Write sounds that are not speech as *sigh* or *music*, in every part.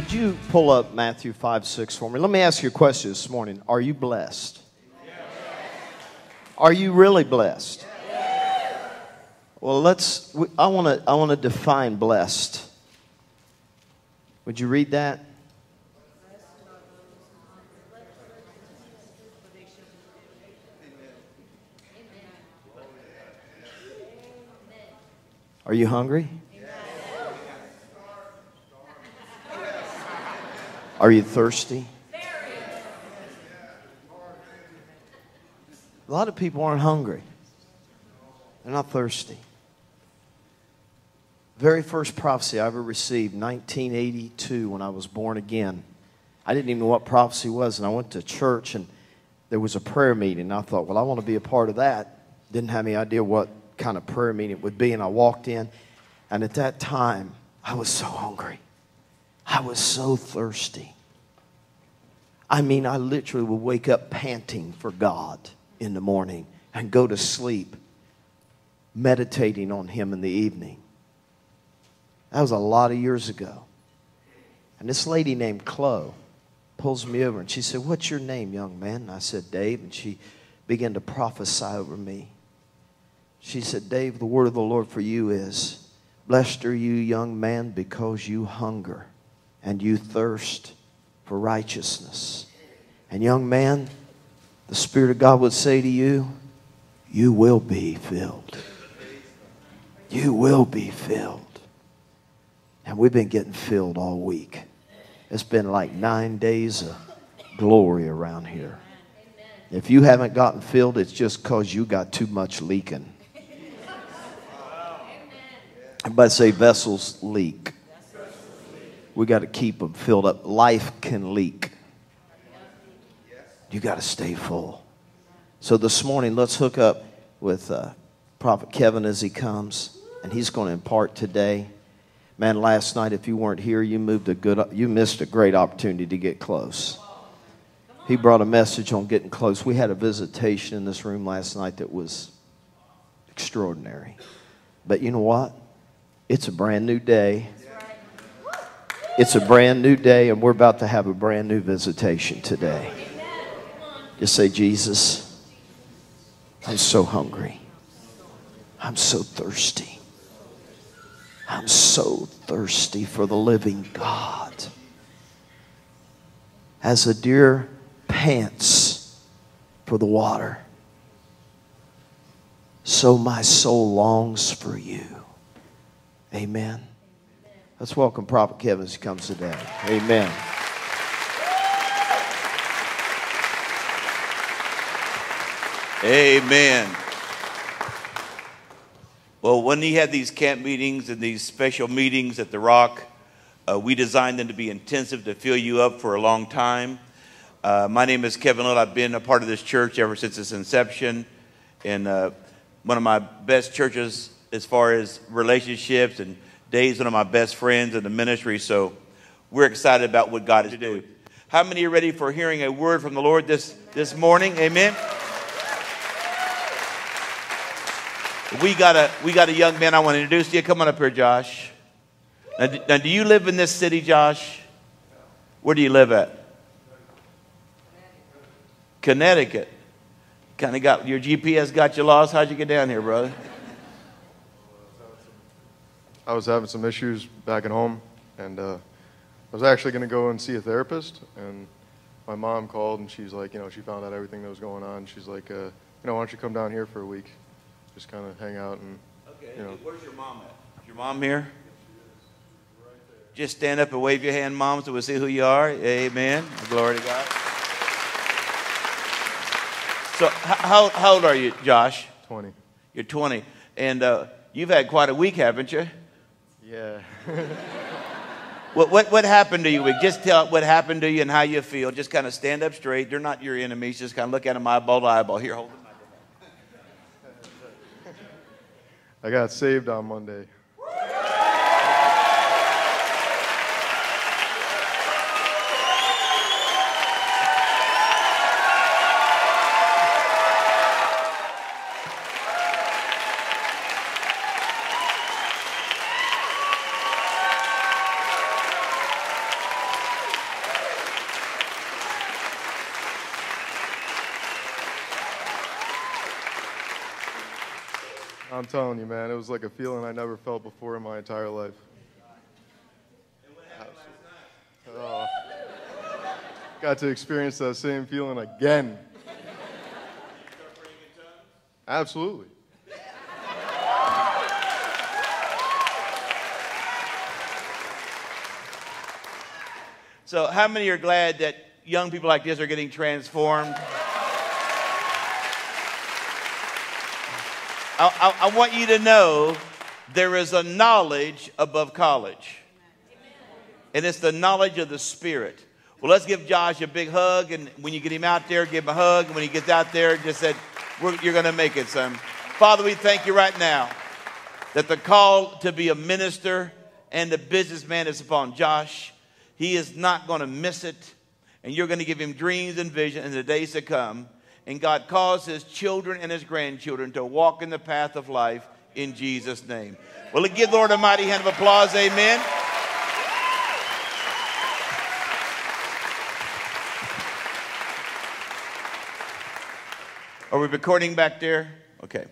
Could you pull up Matthew 5 6 for me? Let me ask you a question this morning. Are you blessed? Are you really blessed? Well, let's, I want to I wanna define blessed. Would you read that? Are you hungry? Are you thirsty? A lot of people aren't hungry. They're not thirsty. Very first prophecy I ever received, 1982, when I was born again. I didn't even know what prophecy was, and I went to church and there was a prayer meeting. I thought, well, I want to be a part of that. Didn't have any idea what kind of prayer meeting it would be. And I walked in, and at that time, I was so hungry. I was so thirsty. I mean, I literally would wake up panting for God in the morning and go to sleep meditating on Him in the evening. That was a lot of years ago. And this lady named Chloe pulls me over and she said, What's your name, young man? And I said, Dave. And she began to prophesy over me. She said, Dave, the word of the Lord for you is, Blessed are you, young man, because you hunger and you thirst for righteousness. And, young man, the Spirit of God would say to you, You will be filled. You will be filled. And we've been getting filled all week. It's been like nine days of glory around here. If you haven't gotten filled, it's just because you got too much leaking. Everybody say vessels leak. We got to keep them filled up. Life can leak. You got to stay full. So this morning, let's hook up with uh, Prophet Kevin as he comes, and he's going to impart today. Man, last night, if you weren't here, you moved a good, you missed a great opportunity to get close. He brought a message on getting close. We had a visitation in this room last night that was extraordinary. But you know what? It's a brand new day. It's a brand new day, and we're about to have a brand new visitation today. Just say, Jesus, I'm so hungry. I'm so thirsty. I'm so thirsty for the living God. As a deer pants for the water, so my soul longs for you. Amen. Let's welcome Prophet Kevin as he comes today. Amen. Amen. Well, when he had these camp meetings and these special meetings at the Rock, uh, we designed them to be intensive to fill you up for a long time. Uh, my name is Kevin Little. I've been a part of this church ever since its inception, and uh, one of my best churches as far as relationships and Dave's one of my best friends in the ministry, so we're excited about what God is doing. How many are ready for hearing a word from the Lord this, this morning? Amen. We got a we got a young man I want to introduce to you. Come on up here, Josh. Now, now, do you live in this city, Josh? Where do you live at? Connecticut. Kind of got your GPS got you lost. How'd you get down here, brother? I was having some issues back at home, and uh, I was actually going to go and see a therapist. And my mom called, and she's like, you know, she found out everything that was going on. She's like, uh, you know, why don't you come down here for a week? just kind of hang out and. Okay. You know. Where's your mom at? Is your mom here? Just stand up and wave your hand, mom, so we'll see who you are. Amen. Glory to God. So, how, how old are you, Josh? 20. You're 20. And uh, you've had quite a week, haven't you? Yeah. *laughs* What, what, what happened to you? Just tell what happened to you and how you feel. Just kind of stand up straight. They're not your enemies. Just kind of look at them eyeball to eyeball. Here, hold them. I got saved on Monday. I'm telling you, man, it was like a feeling I never felt before in my entire life. Got to experience that same feeling again. Absolutely. So, how many are glad that young people like this are getting transformed? I, I, I want you to know there is a knowledge above college, and it's the knowledge of the Spirit. Well, let's give Josh a big hug, and when you get him out there, give him a hug. And when he gets out there, just said, You're going to make it, son. Father, we thank you right now that the call to be a minister and a businessman is upon Josh. He is not going to miss it. And you're going to give him dreams and vision in the days to come. And God calls his children and his grandchildren to walk in the path of life in Jesus' name. Will it give Lord a mighty hand of applause? Amen. Are we recording back there? Okay.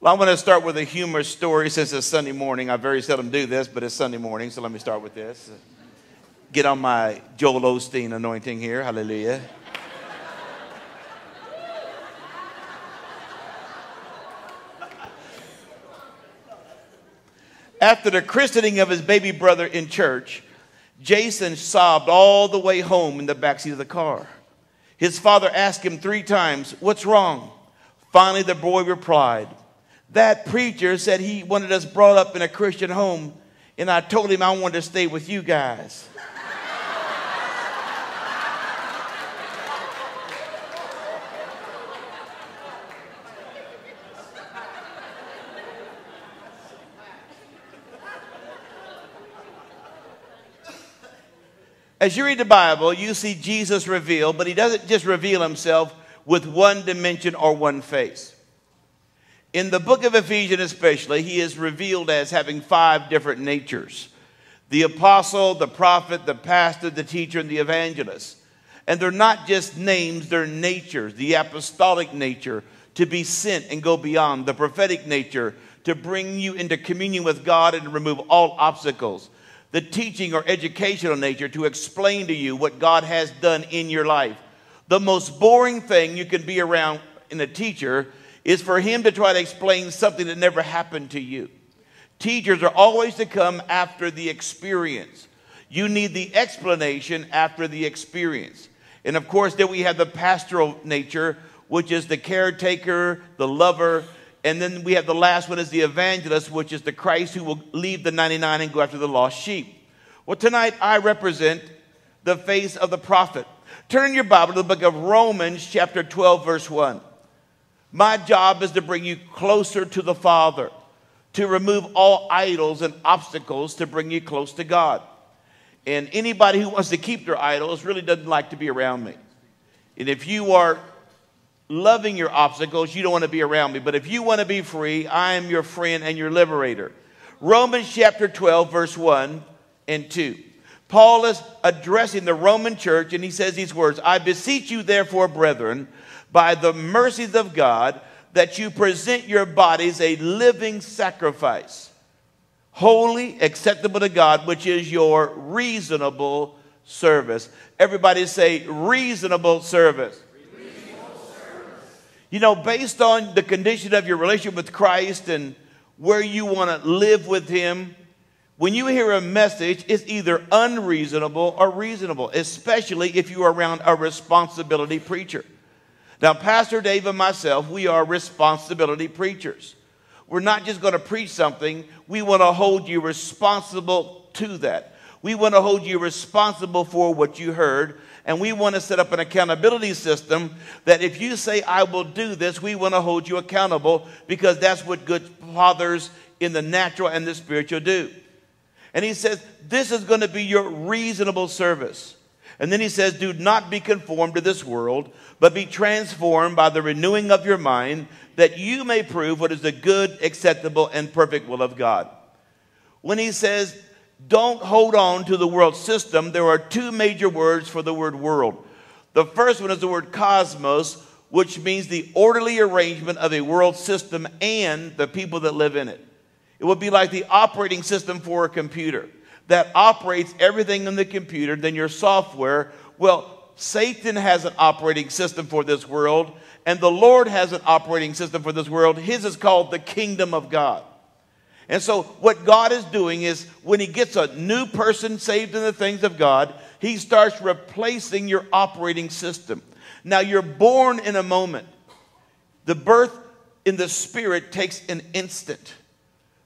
Well, I'm going to start with a humorous story since it's Sunday morning. I very seldom do this, but it's Sunday morning, so let me start with this. Get on my Joel Osteen anointing here. Hallelujah. After the christening of his baby brother in church, Jason sobbed all the way home in the backseat of the car. His father asked him three times, What's wrong? Finally, the boy replied, that preacher said he wanted us brought up in a Christian home, and I told him I wanted to stay with you guys. As you read the Bible, you see Jesus revealed, but he doesn't just reveal himself with one dimension or one face. In the book of Ephesians, especially, he is revealed as having five different natures the apostle, the prophet, the pastor, the teacher, and the evangelist. And they're not just names, they're natures the apostolic nature to be sent and go beyond, the prophetic nature to bring you into communion with God and remove all obstacles, the teaching or educational nature to explain to you what God has done in your life. The most boring thing you can be around in a teacher is for him to try to explain something that never happened to you. Teachers are always to come after the experience. You need the explanation after the experience. And of course, then we have the pastoral nature, which is the caretaker, the lover, and then we have the last one is the evangelist, which is the Christ who will leave the 99 and go after the lost sheep. Well, tonight I represent the face of the prophet. Turn your Bible to the book of Romans, chapter 12, verse 1. My job is to bring you closer to the Father, to remove all idols and obstacles to bring you close to God. And anybody who wants to keep their idols really doesn't like to be around me. And if you are loving your obstacles, you don't want to be around me. But if you want to be free, I am your friend and your liberator. Romans chapter 12, verse 1 and 2. Paul is addressing the Roman church and he says these words I beseech you, therefore, brethren, by the mercies of God that you present your bodies a living sacrifice, holy, acceptable to God, which is your reasonable service. Everybody say, reasonable service. You know, based on the condition of your relationship with Christ and where you want to live with Him, when you hear a message, it's either unreasonable or reasonable, especially if you are around a responsibility preacher. Now, Pastor Dave and myself, we are responsibility preachers. We're not just going to preach something, we want to hold you responsible to that. We want to hold you responsible for what you heard, and we want to set up an accountability system that if you say, I will do this, we want to hold you accountable because that's what good fathers in the natural and the spiritual do. And he says, This is going to be your reasonable service. And then he says, Do not be conformed to this world, but be transformed by the renewing of your mind, that you may prove what is the good, acceptable, and perfect will of God. When he says, Don't hold on to the world system, there are two major words for the word world. The first one is the word cosmos, which means the orderly arrangement of a world system and the people that live in it. It would be like the operating system for a computer that operates everything in the computer, then your software. Well, Satan has an operating system for this world, and the Lord has an operating system for this world. His is called the kingdom of God. And so, what God is doing is when He gets a new person saved in the things of God, He starts replacing your operating system. Now, you're born in a moment. The birth in the spirit takes an instant.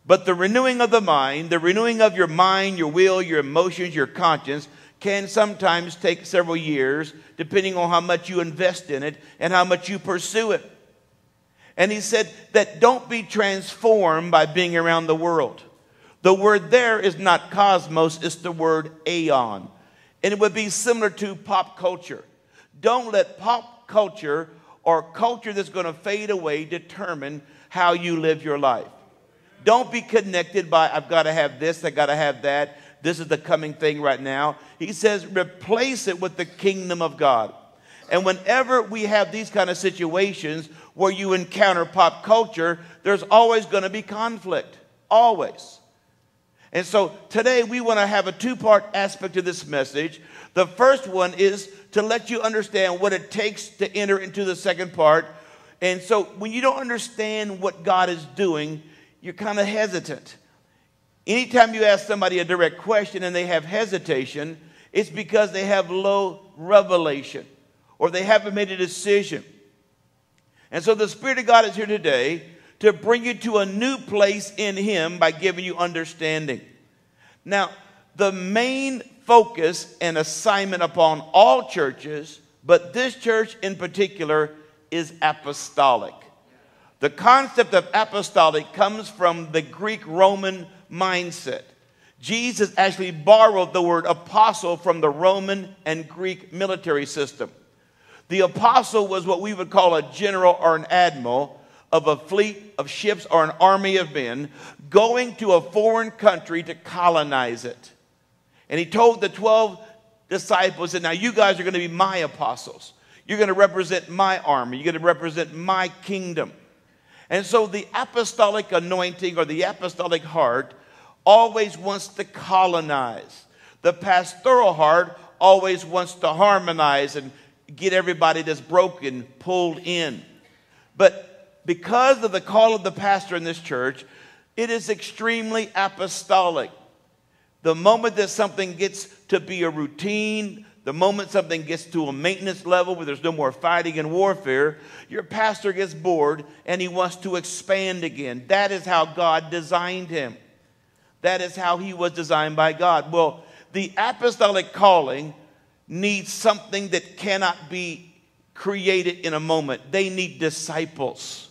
But the renewing of the mind, the renewing of your mind, your will, your emotions, your conscience, can sometimes take several years, depending on how much you invest in it and how much you pursue it. And he said that don't be transformed by being around the world. The word there is not cosmos, it's the word aeon. And it would be similar to pop culture. Don't let pop culture or culture that's going to fade away determine how you live your life. Don't be connected by, I've got to have this, I've got to have that. This is the coming thing right now. He says, replace it with the kingdom of God. And whenever we have these kind of situations where you encounter pop culture, there's always going to be conflict. Always. And so today we want to have a two part aspect of this message. The first one is to let you understand what it takes to enter into the second part. And so when you don't understand what God is doing, you're kind of hesitant. Anytime you ask somebody a direct question and they have hesitation, it's because they have low revelation or they haven't made a decision. And so the Spirit of God is here today to bring you to a new place in Him by giving you understanding. Now, the main focus and assignment upon all churches, but this church in particular, is apostolic. The concept of apostolic comes from the Greek Roman mindset. Jesus actually borrowed the word apostle from the Roman and Greek military system. The apostle was what we would call a general or an admiral of a fleet of ships or an army of men going to a foreign country to colonize it. And he told the 12 disciples that now you guys are going to be my apostles. You're going to represent my army. You're going to represent my kingdom. And so the apostolic anointing or the apostolic heart always wants to colonize. The pastoral heart always wants to harmonize and get everybody that's broken pulled in. But because of the call of the pastor in this church, it is extremely apostolic. The moment that something gets to be a routine, the moment something gets to a maintenance level where there's no more fighting and warfare, your pastor gets bored and he wants to expand again. That is how God designed him. That is how he was designed by God. Well, the apostolic calling needs something that cannot be created in a moment. They need disciples.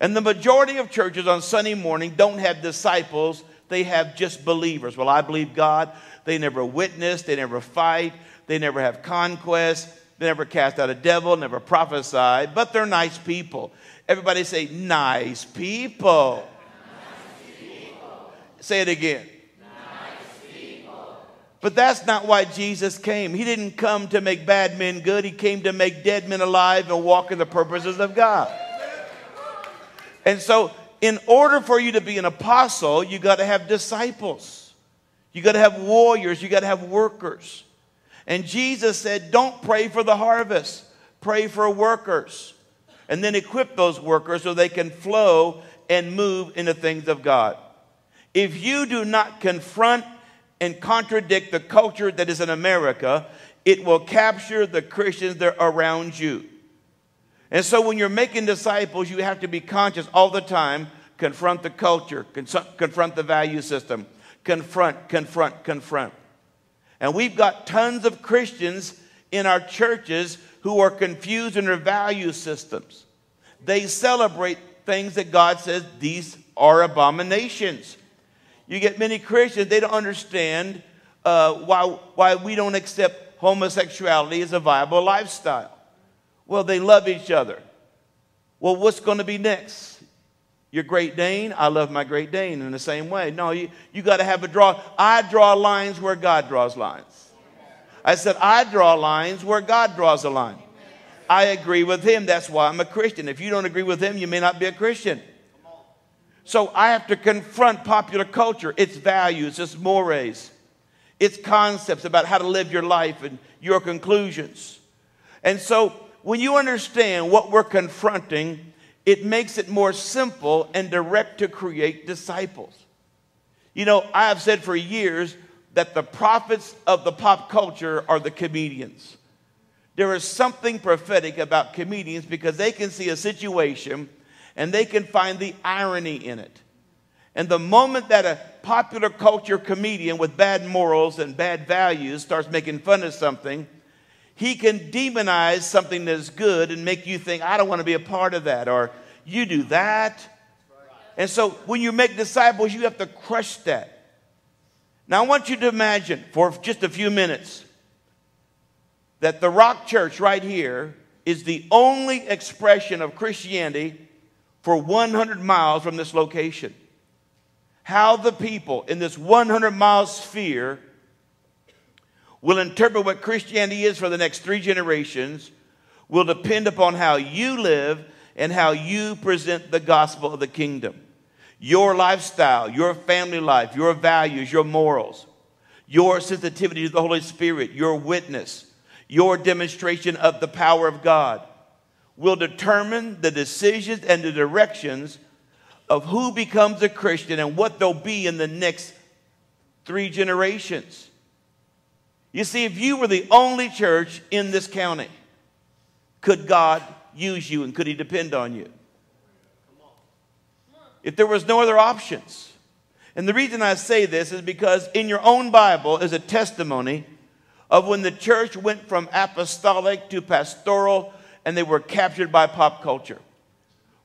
And the majority of churches on Sunday morning don't have disciples, they have just believers. Well, I believe God. They never witness, they never fight, they never have conquest. They never cast out a devil, never prophesy, but they're nice people. Everybody say, nice people. Nice people. Say it again. But that's not why Jesus came. He didn't come to make bad men good, He came to make dead men alive and walk in the purposes of God. And so, in order for you to be an apostle, you got to have disciples, you got to have warriors, you got to have workers. And Jesus said, Don't pray for the harvest, pray for workers. And then equip those workers so they can flow and move in the things of God. If you do not confront and contradict the culture that is in America, it will capture the Christians that are around you. And so when you're making disciples, you have to be conscious all the time confront the culture, confront the value system, confront, confront, confront. And we've got tons of Christians in our churches who are confused in their value systems. They celebrate things that God says these are abominations. You get many Christians, they don't understand uh, why, why we don't accept homosexuality as a viable lifestyle. Well, they love each other. Well, what's going to be next? Your Great Dane, I love my Great Dane in the same way. No, you, you got to have a draw. I draw lines where God draws lines. I said, I draw lines where God draws a line. I agree with him. That's why I'm a Christian. If you don't agree with him, you may not be a Christian. So I have to confront popular culture, its values, its mores, its concepts about how to live your life and your conclusions. And so when you understand what we're confronting, it makes it more simple and direct to create disciples. You know, I have said for years that the prophets of the pop culture are the comedians. There is something prophetic about comedians because they can see a situation and they can find the irony in it. And the moment that a popular culture comedian with bad morals and bad values starts making fun of something, he can demonize something that is good and make you think, I don't want to be a part of that, or you do that. And so when you make disciples, you have to crush that. Now, I want you to imagine for just a few minutes that the Rock Church right here is the only expression of Christianity for 100 miles from this location. How the people in this 100 mile sphere will interpret what Christianity is for the next three generations will depend upon how you live and how you present the gospel of the kingdom. Your lifestyle, your family life, your values, your morals, your sensitivity to the Holy Spirit, your witness, your demonstration of the power of God will determine the decisions and the directions of who becomes a Christian and what they'll be in the next three generations. You see, if you were the only church in this county, could God use you and could He depend on you? If there was no other options. And the reason I say this is because in your own Bible is a testimony of when the church went from apostolic to pastoral and they were captured by pop culture.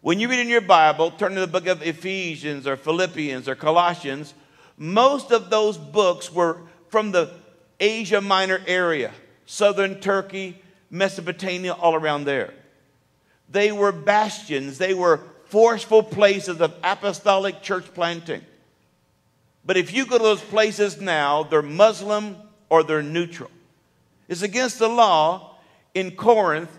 When you read in your Bible, turn to the book of Ephesians or Philippians or Colossians, most of those books were from the Asia Minor area, southern Turkey, Mesopotamia, all around there. They were bastions, they were forceful places of apostolic church planting. But if you go to those places now, they're Muslim or they're neutral. It's against the law in Corinth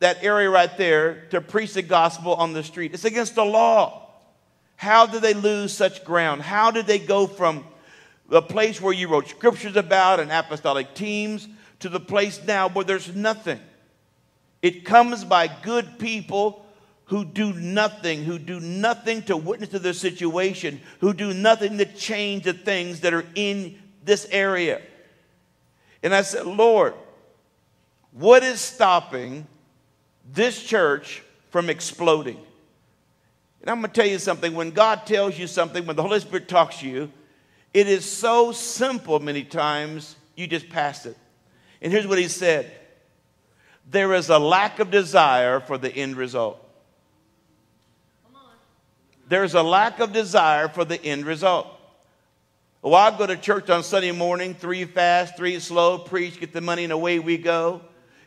that area right there to preach the gospel on the street. It's against the law. How did they lose such ground? How did they go from the place where you wrote scriptures about and apostolic teams to the place now where there's nothing? It comes by good people who do nothing, who do nothing to witness to their situation, who do nothing to change the things that are in this area. And I said, Lord, what is stopping this church from exploding. And I'm going to tell you something when God tells you something, when the Holy Spirit talks to you, it is so simple many times, you just pass it. And here's what he said there is a lack of desire for the end result. There's a lack of desire for the end result. Oh, well, I go to church on Sunday morning, three fast, three slow, preach, get the money, and away we go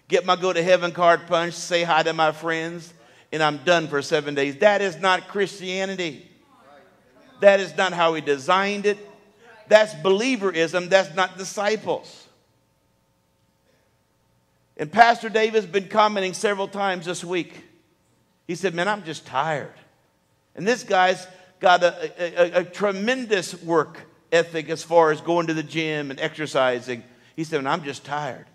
get my go to heaven card punched, say hi to my friends, and I'm done for seven days. That is not Christianity. That is not how he designed it. That's believerism. That's not disciples. And Pastor Dave has been commenting several times this week. He said, Man, I'm just tired. And this guy's got a, a, a, tremendous work ethic as far as going to the gym and exercising. He said, Man, I'm just tired.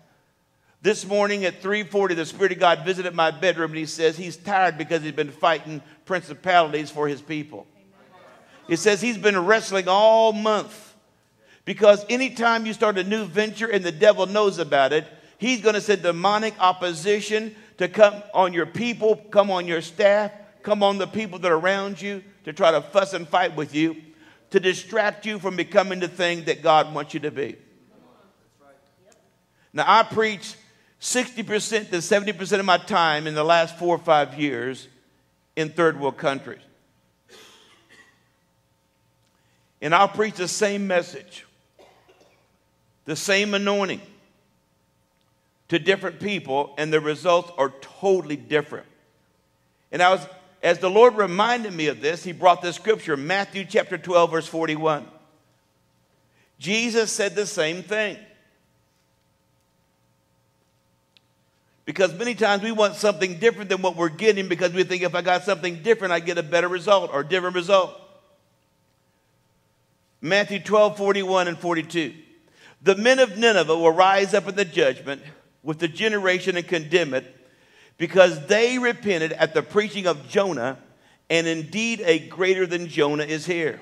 This morning at 3:40 the spirit of God visited my bedroom and he says he's tired because he's been fighting principalities for his people. He says he's been wrestling all month because anytime you start a new venture and the devil knows about it, he's going to send demonic opposition to come on your people, come on your staff, come on the people that are around you to try to fuss and fight with you, to distract you from becoming the thing that God wants you to be. Now, I preach 60% to 70% of my time in the last four or five years in third world countries. And I'll preach the same message, the same anointing to different people, and the results are totally different. And I was, as the Lord reminded me of this, He brought this scripture, Matthew chapter 12, verse 41. Jesus said the same thing. Because many times we want something different than what we're getting because we think if I got something different, I get a better result or different result. Matthew 12, 41 and 42. The men of Nineveh will rise up in the judgment with the generation and condemn it because they repented at the preaching of Jonah, and indeed a greater than Jonah is here.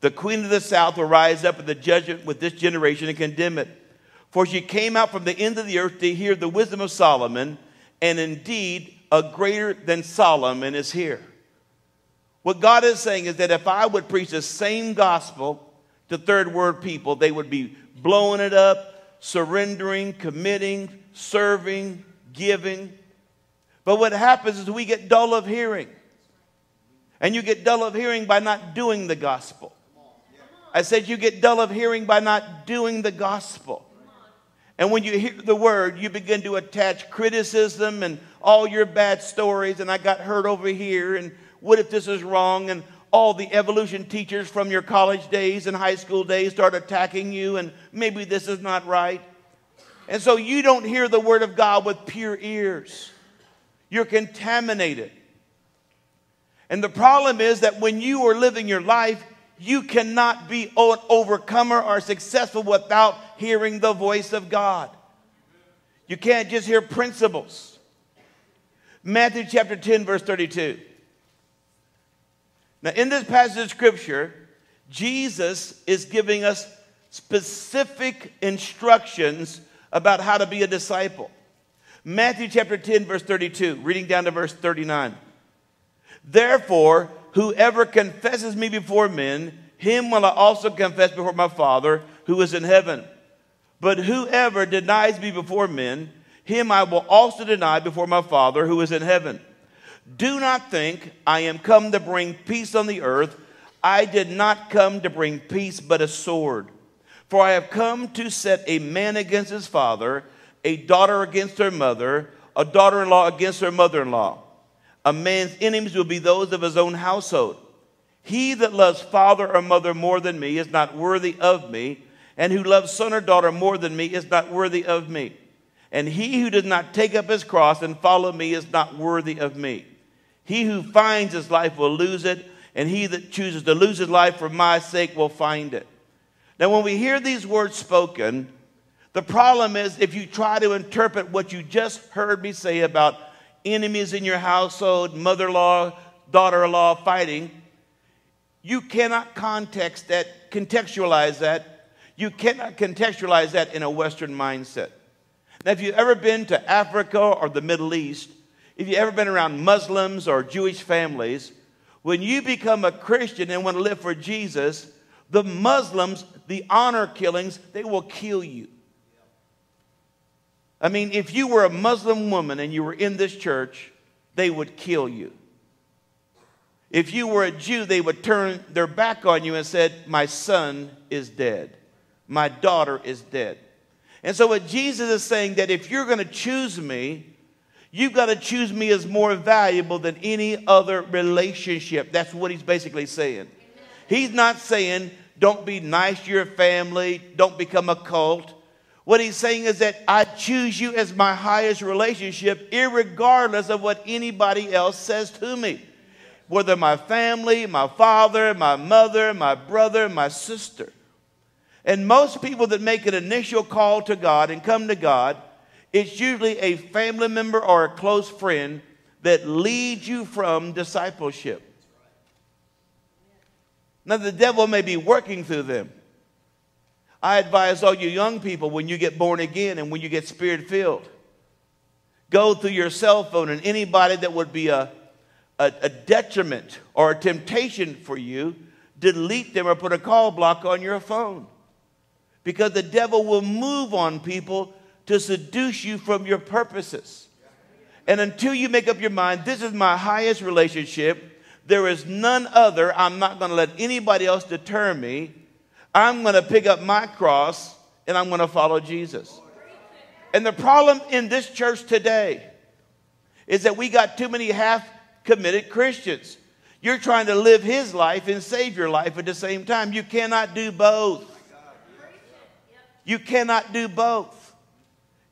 The queen of the south will rise up in the judgment with this generation and condemn it. For she came out from the end of the earth to hear the wisdom of Solomon, and indeed a greater than Solomon is here. What God is saying is that if I would preach the same gospel to third world people, they would be blowing it up, surrendering, committing, serving, giving. But what happens is we get dull of hearing. And you get dull of hearing by not doing the gospel. I said you get dull of hearing by not doing the gospel. And when you hear the word, you begin to attach criticism and all your bad stories. And I got hurt over here. And what if this is wrong? And all the evolution teachers from your college days and high school days start attacking you. And maybe this is not right. And so you don't hear the word of God with pure ears. You're contaminated. And the problem is that when you are living your life, you cannot be an overcomer or successful without hearing the voice of God. You can't just hear principles. Matthew chapter 10, verse 32. Now, in this passage of scripture, Jesus is giving us specific instructions about how to be a disciple. Matthew chapter 10, verse 32, reading down to verse 39. Therefore, Whoever confesses me before men, him will I also confess before my Father who is in heaven. But whoever denies me before men, him I will also deny before my Father who is in heaven. Do not think I am come to bring peace on the earth. I did not come to bring peace, but a sword. For I have come to set a man against his father, a daughter against her mother, a daughter in law against her mother in law. A man's enemies will be those of his own household. He that loves father or mother more than me is not worthy of me, and who loves son or daughter more than me is not worthy of me. And he who does not take up his cross and follow me is not worthy of me. He who finds his life will lose it, and he that chooses to lose his life for my sake will find it. Now, when we hear these words spoken, the problem is if you try to interpret what you just heard me say about enemies in your household, mother in law, daughter in law fighting, you cannot context that, contextualize that. You cannot contextualize that in a Western mindset. Now, if you've ever been to Africa or the Middle East, if you've ever been around Muslims or Jewish families, when you become a Christian and want to live for Jesus, the Muslims, the honor killings, they will kill you. I mean, if you were a Muslim woman and you were in this church, they would kill you. If you were a Jew, they would turn their back on you and said, "My son is dead. My daughter is dead." And so what Jesus is saying that if you're going to choose me, you've got to choose me as more valuable than any other relationship. That's what he's basically saying. He's not saying don't be nice to your family, don't become a cult. What he's saying is that I choose you as my highest relationship, regardless of what anybody else says to me. Whether my family, my father, my mother, my brother, my sister. And most people that make an initial call to God and come to God, it's usually a family member or a close friend that leads you from discipleship. Now, the devil may be working through them. I advise all you young people when you get born again and when you get spirit filled, go through your cell phone and anybody that would be a, a, a, detriment or a temptation for you, delete them or put a call block on your phone. Because the devil will move on people to seduce you from your purposes. And until you make up your mind, this is my highest relationship, there is none other, I'm not going to let anybody else deter me I'm going to pick up my cross and I'm going to follow Jesus. And the problem in this church today is that we got too many half committed Christians. You're trying to live his life and save your life at the same time. You cannot do both. You cannot do both.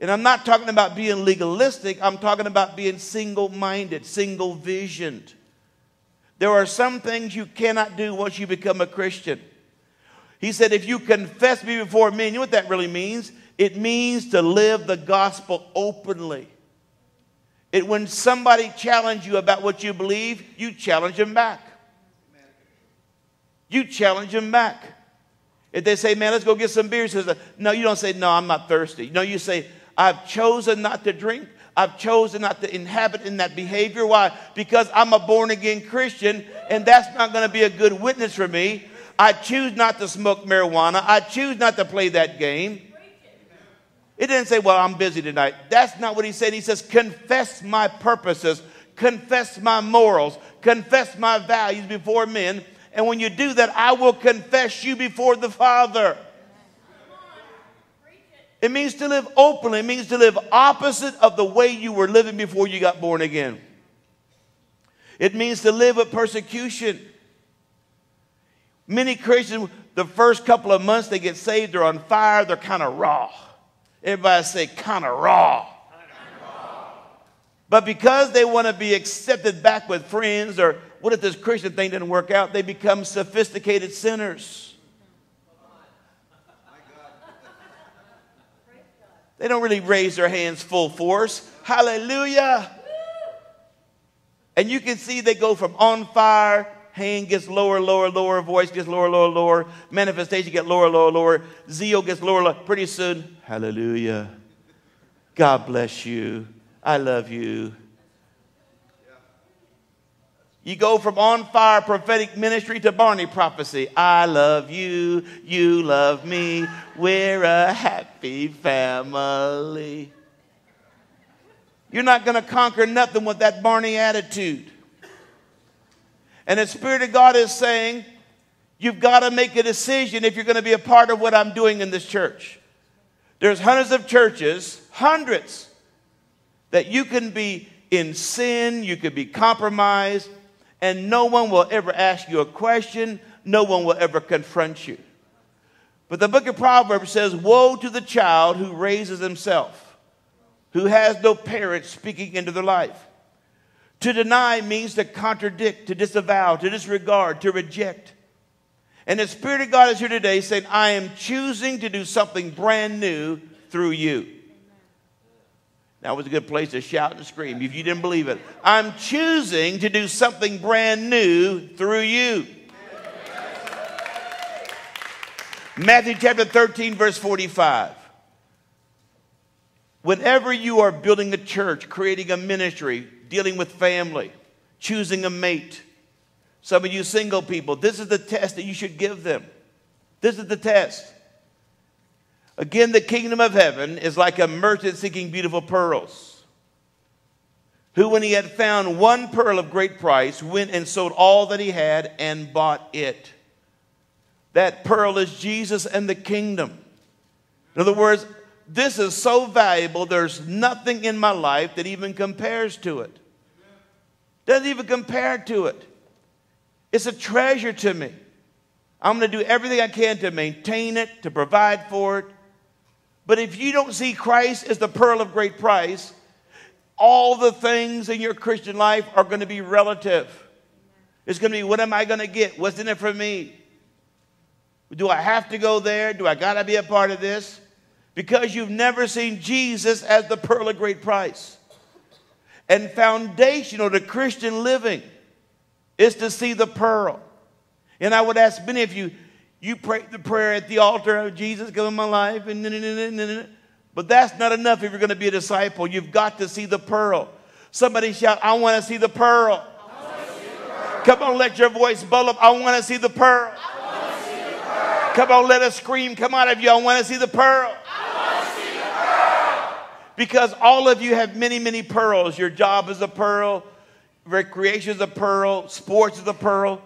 And I'm not talking about being legalistic, I'm talking about being single minded, single visioned. There are some things you cannot do once you become a Christian. He said, if you confess me before men, you know what that really means? It means to live the gospel openly. It when somebody challenges you about what you believe, you challenge them back. You challenge them back. If they say, man, let's go get some beer, says, no, you don't say, no, I'm not thirsty. No, you say, I've chosen not to drink. I've chosen not to inhabit in that behavior. Why? Because I'm a born again Christian, and that's not going to be a good witness for me. I choose not to smoke marijuana. I choose not to play that game. It didn't say, Well, I'm busy tonight. That's not what he said. He says, Confess my purposes, confess my morals, confess my values before men. And when you do that, I will confess you before the Father. It means to live openly. It means to live opposite of the way you were living before you got born again. It means to live with persecution. Many Christians, the first couple of months they get saved, they're on fire, they're kind of raw. Everybody say, kind of raw. But because they want to be accepted back with friends, or what if this Christian thing didn't work out, they become sophisticated sinners. They don't really raise their hands full force. Hallelujah. And you can see they go from on fire hand gets lower, lower, lower, voice gets lower, lower, lower, manifestation gets lower, lower, lower, zeal gets lower, lower. Pretty soon, hallelujah. God bless you. I love you. You go from on fire prophetic ministry to Barney prophecy. I love you. You love me. We're a happy family. You're not going to conquer nothing with that Barney attitude. And the Spirit of God is saying, you've got to make a decision if you're going to be a part of what I'm doing in this church. There's hundreds of churches, hundreds, that you can be in sin, you could be compromised, and no one will ever ask you a question, no one will ever confront you. But the book of Proverbs says, Woe to the child who raises himself, who has no parents speaking into their life. To deny means to contradict, to disavow, to disregard, to reject. And the Spirit of God is here today saying, I am choosing to do something brand new through you. That was a good place to shout and scream if you didn't believe it. I'm choosing to do something brand new through you. Matthew chapter 13, verse 45. Whenever you are building a church, creating a ministry, dealing with family, choosing a mate. Some of you single people, this is the test that you should give them. This is the test. Again, the kingdom of heaven is like a merchant seeking beautiful pearls, who, when he had found one pearl of great price, went and sold all that he had and bought it. That pearl is Jesus and the kingdom. In other words, this is so valuable, there's nothing in my life that even compares to it. Doesn't even compare to it. It's a treasure to me. I'm going to do everything I can to maintain it, to provide for it. But if you don't see Christ as the pearl of great price, all the things in your Christian life are going to be relative. It's going to be what am I going to get? What's in it for me? Do I have to go there? Do I got to be a part of this? Because you've never seen Jesus as the pearl of great price and foundational to Christian living is to see the pearl. And I would ask many of you, you prayed the prayer at the altar of Jesus, come in my life, and but that's not enough if you're going to be a disciple. You've got to see the pearl. Somebody shout, I want to see the pearl. Come on, let your voice bubble up. I want to see the pearl. Come on, let a scream come out of you. I want to see the pearl because all of you have many, many pearls. Your job is a pearl, recreation is a pearl, sports is a pearl.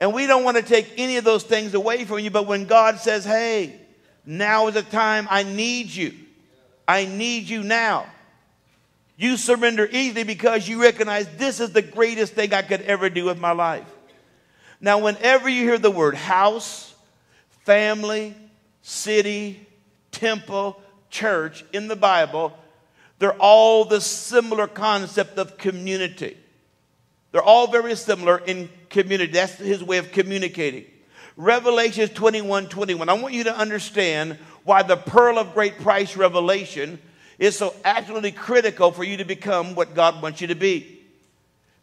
And we don't want to take any of those things away from you, but when God says, hey, now is the time, I need you. I need you now. You surrender easily because you recognize this is the greatest thing I could ever do with my life. Now, whenever you hear the word house, family, city, temple, church in the Bible, they're all the similar concept of community. They're all very similar in community. That's his way of communicating. Revelation 21 21. I want you to understand why the pearl of great price revelation is so absolutely critical for you to become what God wants you to be.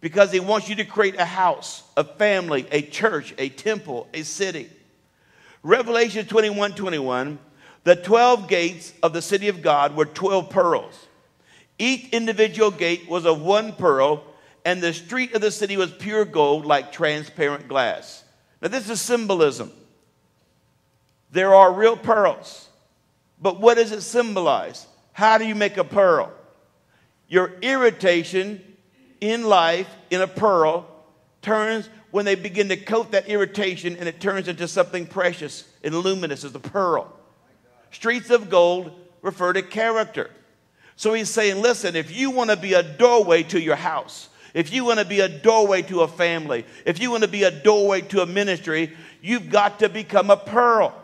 Because He wants you to create a house, a family, a church, a temple, a city. Revelation 21 21, the 12 gates of the city of God were 12 pearls. Each individual gate was of one pearl, and the street of the city was pure gold like transparent glass. Now, this is symbolism. There are real pearls, but what does it symbolize? How do you make a pearl? Your irritation in life, in a pearl, turns when they begin to coat that irritation and it turns into something precious and luminous as a pearl. Streets of gold refer to character. So he's saying, listen, if you want to be a doorway to your house, if you want to be a doorway to a family, if you want to be a doorway to a ministry, you've got to become a pearl.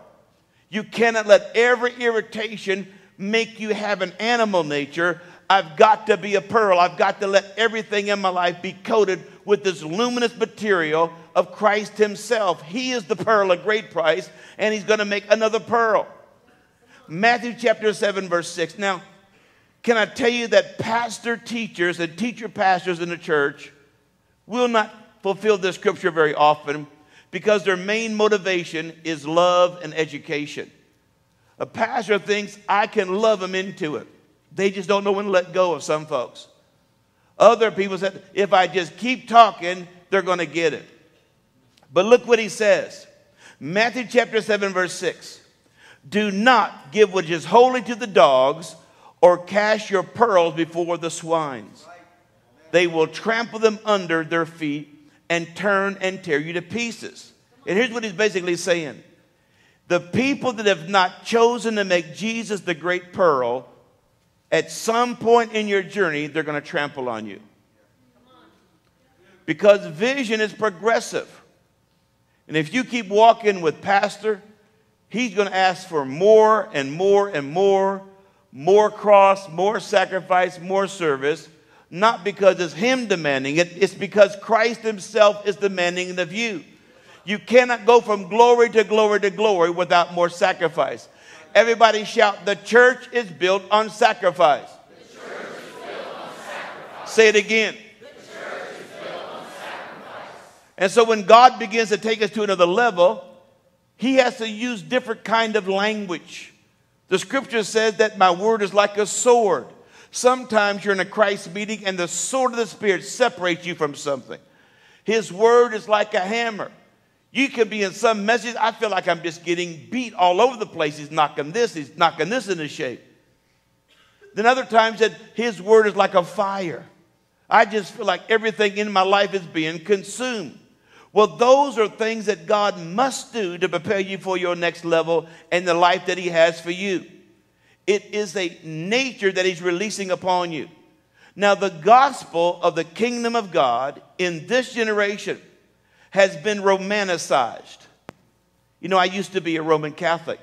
You cannot let every irritation make you have an animal nature. I've got to be a pearl. I've got to let everything in my life be coated with this luminous material of Christ Himself. He is the pearl of great price, and He's going to make another pearl. Matthew chapter 7, verse 6. Now, can I tell you that pastor teachers and teacher pastors in the church will not fulfill this scripture very often because their main motivation is love and education. A pastor thinks I can love them into it. They just don't know when to let go of some folks. Other people said, if I just keep talking, they're going to get it. But look what he says Matthew chapter 7, verse 6. Do not give what is holy to the dogs or cast your pearls before the swines. They will trample them under their feet and turn and tear you to pieces. And here's what he's basically saying the people that have not chosen to make Jesus the great pearl, at some point in your journey, they're going to trample on you. Because vision is progressive. And if you keep walking with Pastor, he's going to ask for more and more and more more cross, more sacrifice, more service, not because it's Him demanding it, it's because Christ Himself is demanding it of you. You cannot go from glory to glory to glory without more sacrifice. Everybody shout, The church is built on sacrifice. Say it again. And so when God begins to take us to another level, He has to use different kind of language. The scripture says that my word is like a sword. Sometimes you're in a Christ meeting and the sword of the Spirit separates you from something. His word is like a hammer. You can be in some message, I feel like I'm just getting beat all over the place. He's knocking this, he's knocking this into shape. Then other times that his word is like a fire. I just feel like everything in my life is being consumed. Well, those are things that God must do to prepare you for your next level and the life that He has for you. It is a nature that He's releasing upon you. Now, the gospel of the kingdom of God in this generation has been romanticized. You know, I used to be a Roman Catholic.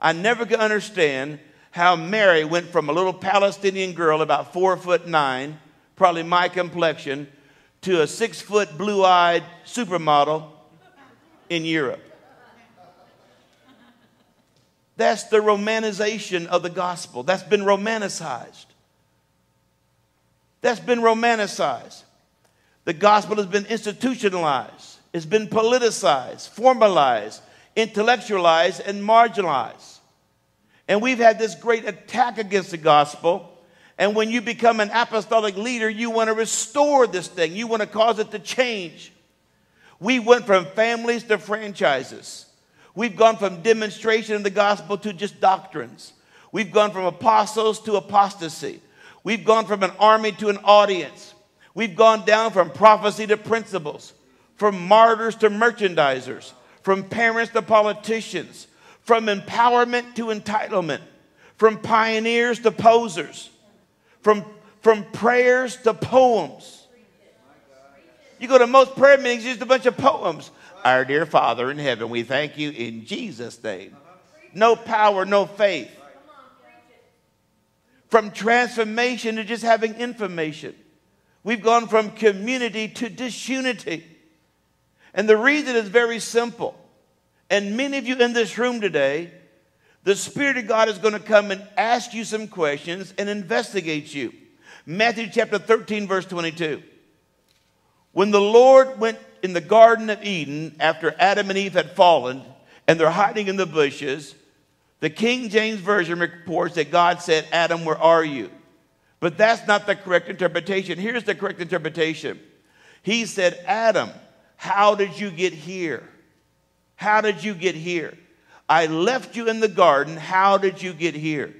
I never could understand how Mary went from a little Palestinian girl about four foot nine, probably my complexion, to a six foot blue eyed supermodel in Europe. That's the romanization of the gospel. That's been romanticized. That's been romanticized. The gospel has been institutionalized, it's been politicized, formalized, intellectualized, and marginalized. And we've had this great attack against the gospel and when you become an apostolic leader, you want to restore this thing, you want to cause it to change. We went from families to franchises. We've gone from demonstration of the gospel to just doctrines. We've gone from apostles to apostasy. We've gone from an army to an audience. We've gone down from prophecy to principles, from martyrs to merchandisers, from parents to politicians, from empowerment to entitlement, from pioneers to posers from, from prayers to poems. You go to most prayer meetings, just a bunch of poems. Our dear Father in heaven, we thank you in Jesus' name. No power, no faith. from transformation to just having information. We've gone from community to disunity. And the reason is very simple. And many of you in this room today, the Spirit of God is going to come and ask you some questions and investigate you. Matthew chapter 13, verse 22. When the Lord went in the Garden of Eden after Adam and Eve had fallen and they're hiding in the bushes, the King James Version reports that God said, Adam, where are you? But that's not the correct interpretation. Here's the correct interpretation He said, Adam, how did you get here? How did you get here? I left you in the garden. How did you get here?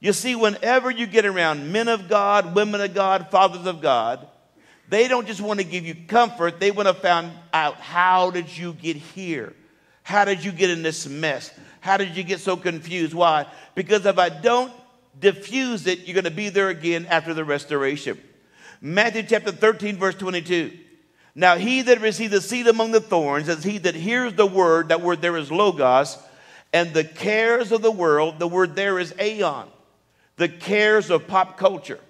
You see, whenever you get around men of God, women of God, fathers of God, they don't just want to give you comfort, they want to find out how did you get here? How did you get in this mess? How did you get so confused? Why? Because if I don't diffuse it, you're going to be there again after the restoration. Matthew chapter 13, verse 22. Now he that received the seed among the thorns is he that hears the word, that word there is logos, and the cares of the world, the word there is aeon. The cares of pop culture.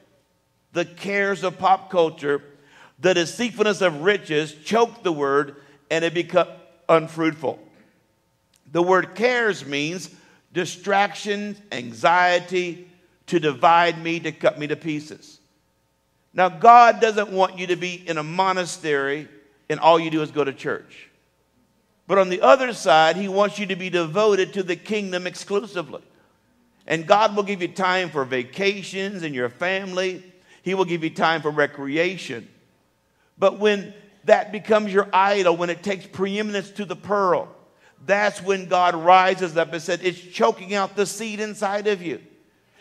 The cares of pop culture, the deceitfulness of riches choke the word and it become unfruitful. The word cares means distraction, anxiety, to divide me, to cut me to pieces. Now, God doesn't want you to be in a monastery and all you do is go to church. But on the other side, He wants you to be devoted to the kingdom exclusively. And God will give you time for vacations and your family, He will give you time for recreation. But when that becomes your idol, when it takes preeminence to the pearl, that's when God rises up and said, It's choking out the seed inside of you.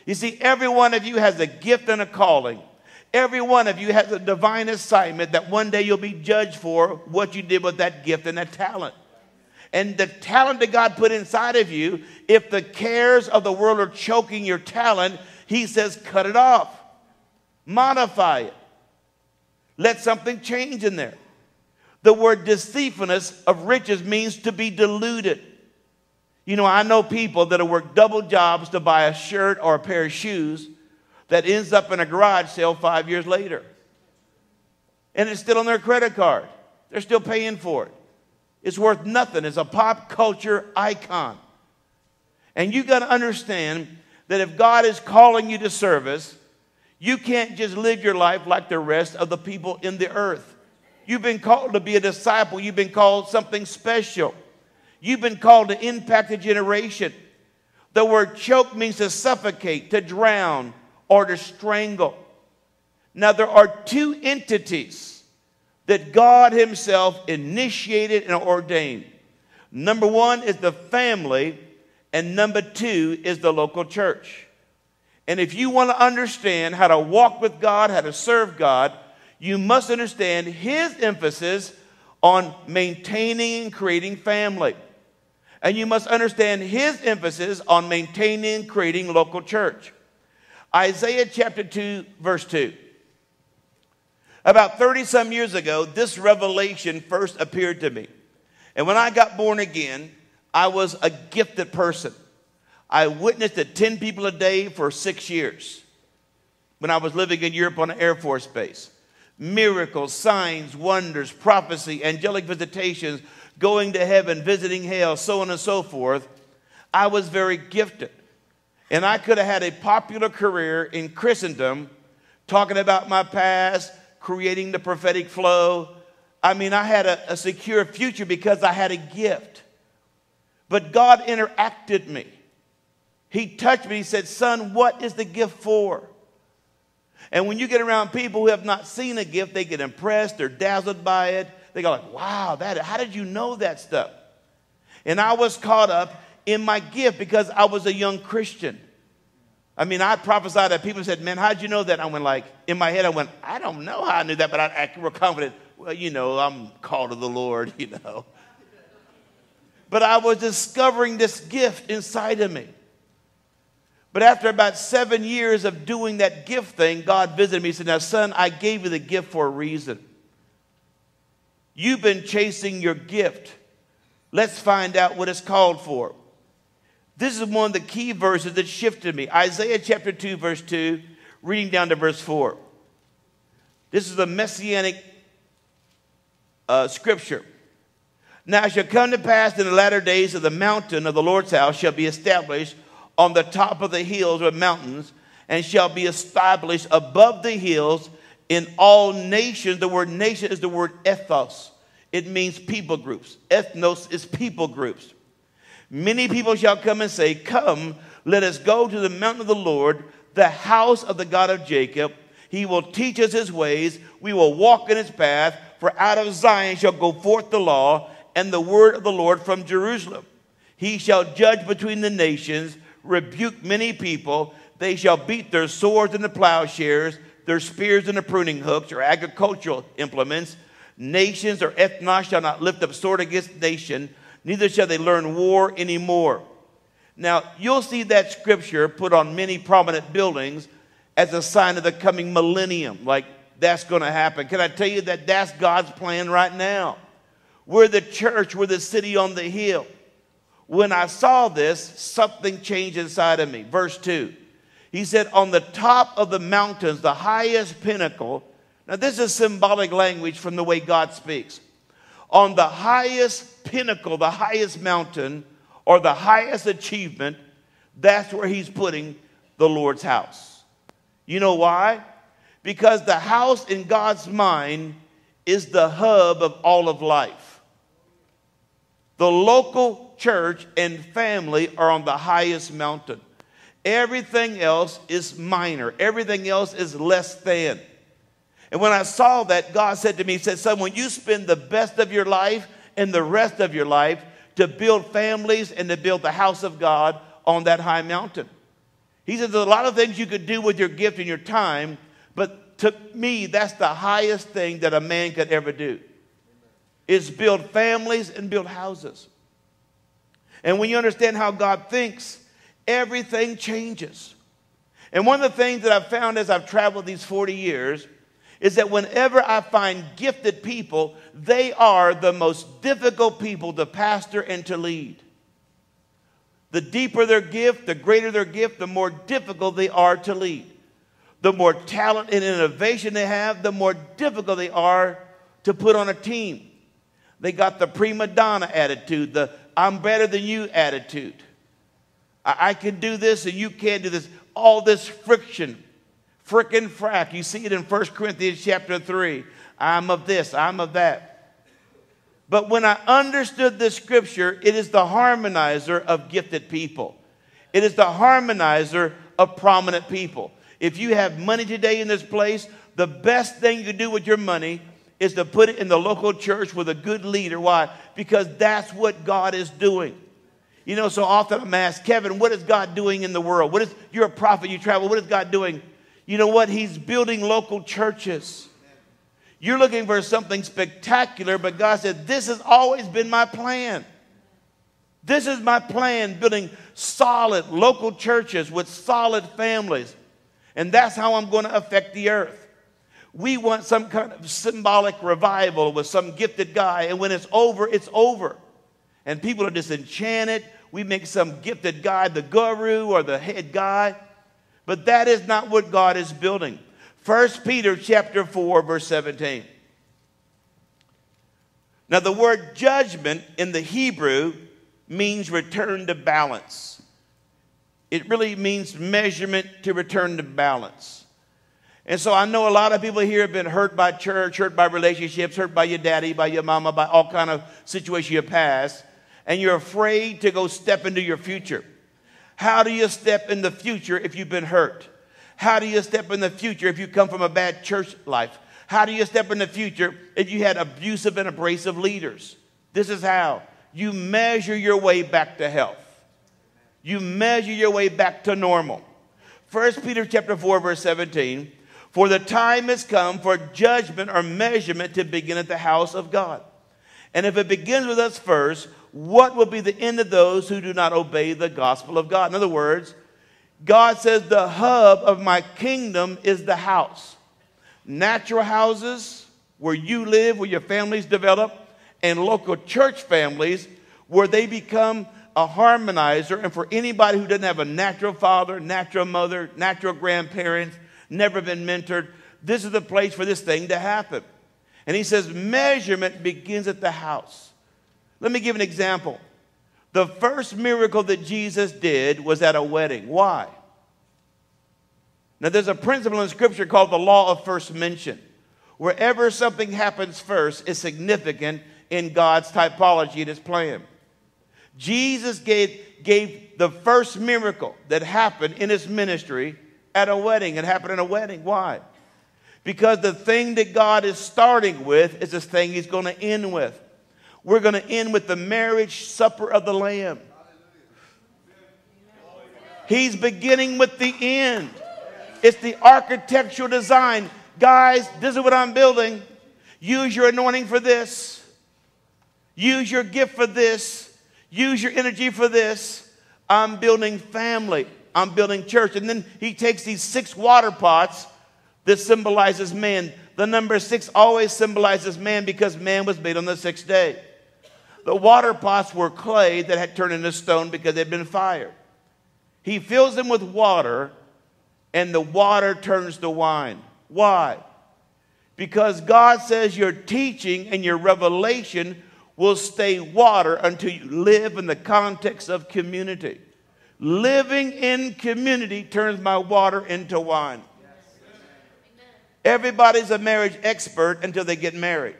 You see, every one of you has a gift and a calling. Every one of you has a divine assignment that one day you'll be judged for what you did with that gift and that talent. And the talent that God put inside of you, if the cares of the world are choking your talent, He says, cut it off, modify it, let something change in there. The word deceitfulness of riches means to be deluded. You know, I know people that have worked double jobs to buy a shirt or a pair of shoes that ends up in a garage sale five years later. And it's still on their credit card. They're still paying for it. It's worth nothing. It's a pop culture icon. And you got to understand that if God is calling you to service, you can't just live your life like the rest of the people in the earth. You've been called to be a disciple, you've been called something special. You've been called to impact a generation. The word choke means to suffocate, to drown, or to strangle. Now, there are two entities that God Himself initiated and ordained. Number one is the family, and number two is the local church. And if you want to understand how to walk with God, how to serve God, you must understand His emphasis on maintaining and creating family. And you must understand his emphasis on maintaining and creating local church. Isaiah chapter 2, verse 2. About 30 some years ago, this revelation first appeared to me. And when I got born again, I was a gifted person. I witnessed to 10 people a day for six years when I was living in Europe on an Air Force base. Miracles, signs, wonders, prophecy, angelic visitations going to heaven, visiting hell, so on and so forth, I was very gifted. And I could have had a popular career in Christendom talking about my past, creating the prophetic flow. I mean, I had a, a secure future because I had a gift. But God interacted me. He touched me. He said, Son, what is the gift for? And when you get around people who have not seen a gift, they get impressed, they're dazzled by it. They go like, wow, that, how did you know that stuff? And I was caught up in my gift because I was a young Christian. I mean, I prophesied that people said, man, how'd you know that? I went like, in my head, I went, I don't know how I knew that, but I acted real confident. Well, you know, I'm called to the Lord, *laughs* you know. But I was discovering this gift inside of me. But after about seven years of doing that gift thing, God visited me and said, Now, son, I gave you the gift for a reason. You've been chasing your gift. Let's find out what it's called for. This is one of the key verses that shifted me. Isaiah chapter 2, verse 2, reading down to verse 4. This is a messianic uh, scripture. Now it shall come to pass in the latter days of the mountain of the Lord's house shall be established on the top of the hills or mountains, and shall be established above the hills in all nations. The word nation is the word ethnos. It means people groups. Ethnos is people groups. Many people shall come and say, Come, let us go to the mountain of the Lord, the house of the God of Jacob. He will teach us his ways. We will walk in his path. For out of Zion shall go forth the law and the word of the Lord from Jerusalem. He shall judge between the nations, rebuke many people. They shall beat their swords into plowshares, their spears into pruning hooks or agricultural implements. Nations or ethnos shall not lift up sword against nation, neither shall they learn war anymore. Now, you'll see that scripture put on many prominent buildings as a sign of the coming millennium, like that's going to happen. Can I tell you that that's God's plan right now? We're the church, we're the city on the hill. When I saw this, something changed inside of me. Verse 2. He said, On the top of the mountains, the highest pinnacle. Now, this is symbolic language from the way God speaks. On the highest pinnacle, the highest mountain, or the highest achievement, that's where he's putting the Lord's house. You know why? Because the house in God's mind is the hub of all of life. The local church and family are on the highest mountain. Everything else is minor, everything else is less than. And when I saw that, God said to me, He said, Son, when you spend the best of your life and the rest of your life to build families and to build the house of God on that high mountain. He says There's a lot of things you could do with your gift and your time, but to me, that's the highest thing that a man could ever do is build families and build houses. And when you understand how God thinks, everything changes. And one of the things that I've found as I've traveled these 40 years is that whenever I find gifted people, they are the most difficult people to pastor and to lead. The deeper their gift, the greater their gift, the more difficult they are to lead. The more talent and innovation they have, the more difficult they are to put on a team. They got the prima donna attitude, the I'm better than you attitude. I, I can do this and you can't do this. All this friction, frickin' frack. You see it in 1 Corinthians chapter 3. I'm of this, I'm of that. But when I understood this scripture, it is the harmonizer of gifted people. It is the harmonizer of prominent people. If you have money today in this place, the best thing you can do with your money is to put it in the local church with a good leader. Why? Because that's what God is doing. You know, so often I'm asked, Kevin, what is God doing in the world? What is you're a prophet, you travel, what is God doing? You know what? He's building local churches. You're looking for something spectacular, but God said, This has always been my plan. This is my plan, building solid local churches with solid families. And that's how I'm going to affect the earth. We want some kind of symbolic revival with some gifted guy, and when it's over, it's over. And people are disenchanted. We make some gifted guy the guru or the head guy. But that is not what God is building. 1 Peter chapter 4, verse 17. Now, the word judgment in the Hebrew means return to balance. It really means measurement to return to balance. And so I know a lot of people here have been hurt by church, hurt by relationships, hurt by your daddy, by your mama, by all kind of situations you past, and you're afraid to go step into your future. How do you step in the future if you've been hurt? How do you step in the future if you come from a bad church life? How do you step in the future if you had abusive and abrasive leaders? This is how you measure your way back to health. You measure your way back to normal. 1 Peter chapter 4 verse 17 for the time has come for judgment or measurement to begin at the house of God. And if it begins with us first, what will be the end of those who do not obey the gospel of God? In other words, God says the hub of my kingdom is the house. Natural houses where you live, where your families develop, and local church families where they become a harmonizer. And for anybody who doesn't have a natural father, natural mother, natural grandparents, never been mentored, this is the place for this thing to happen. And he says, measurement begins at the house. Let me give an example. The first miracle that Jesus did was at a wedding. Why? Now, there's a principle in Scripture called the law of first mention. Wherever something happens first is significant in God's typology and His plan. Jesus gave, gave the first miracle that happened in His ministry at a wedding. It happened in a wedding. Why? Because the thing that God is starting with is the thing He's going to end with. We're going to end with the marriage supper of the Lamb. He's beginning with the end. It's the architectural design. Guys, this is what I'm building. Use your anointing for this. Use your gift for this. Use your energy for this. I'm building family. I'm building church. And then he takes these six water pots that symbolizes man. The number six always symbolizes man because man was made on the sixth day. The water pots were clay that had turned into stone because they'd been fired. He fills them with water, and the water turns to wine. Why? Because God says your teaching and your revelation will stay water until you live in the context of community. Living in community turns my water into wine. Everybody's a marriage expert until they get married.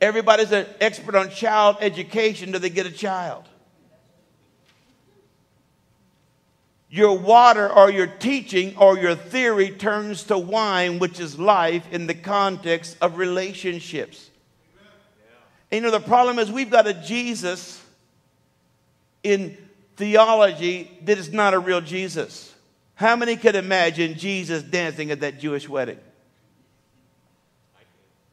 Everybody's an expert on child education until they get a child. Your water or your teaching or your theory turns to wine, which is life in the context of relationships. And you know, the problem is we've got a Jesus in theology that is not a real Jesus. How many could imagine Jesus dancing at that Jewish wedding?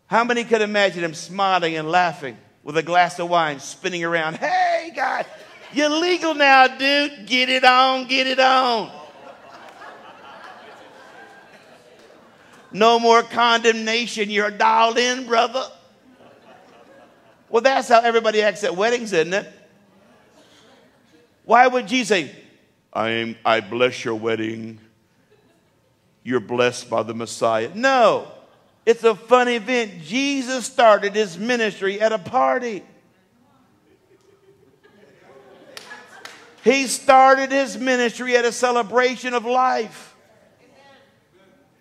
How many could imagine him smiling and laughing with a glass of wine, spinning around? Hey, God, you're legal now, dude. Get it on, get it on. No more condemnation. You're dialed in, brother. Well, that's how everybody acts at weddings, isn't it? Why would Jesus say, I, I bless your wedding? You're blessed by the Messiah. No. It's a fun event. Jesus started his ministry at a party. He started his ministry at a celebration of life.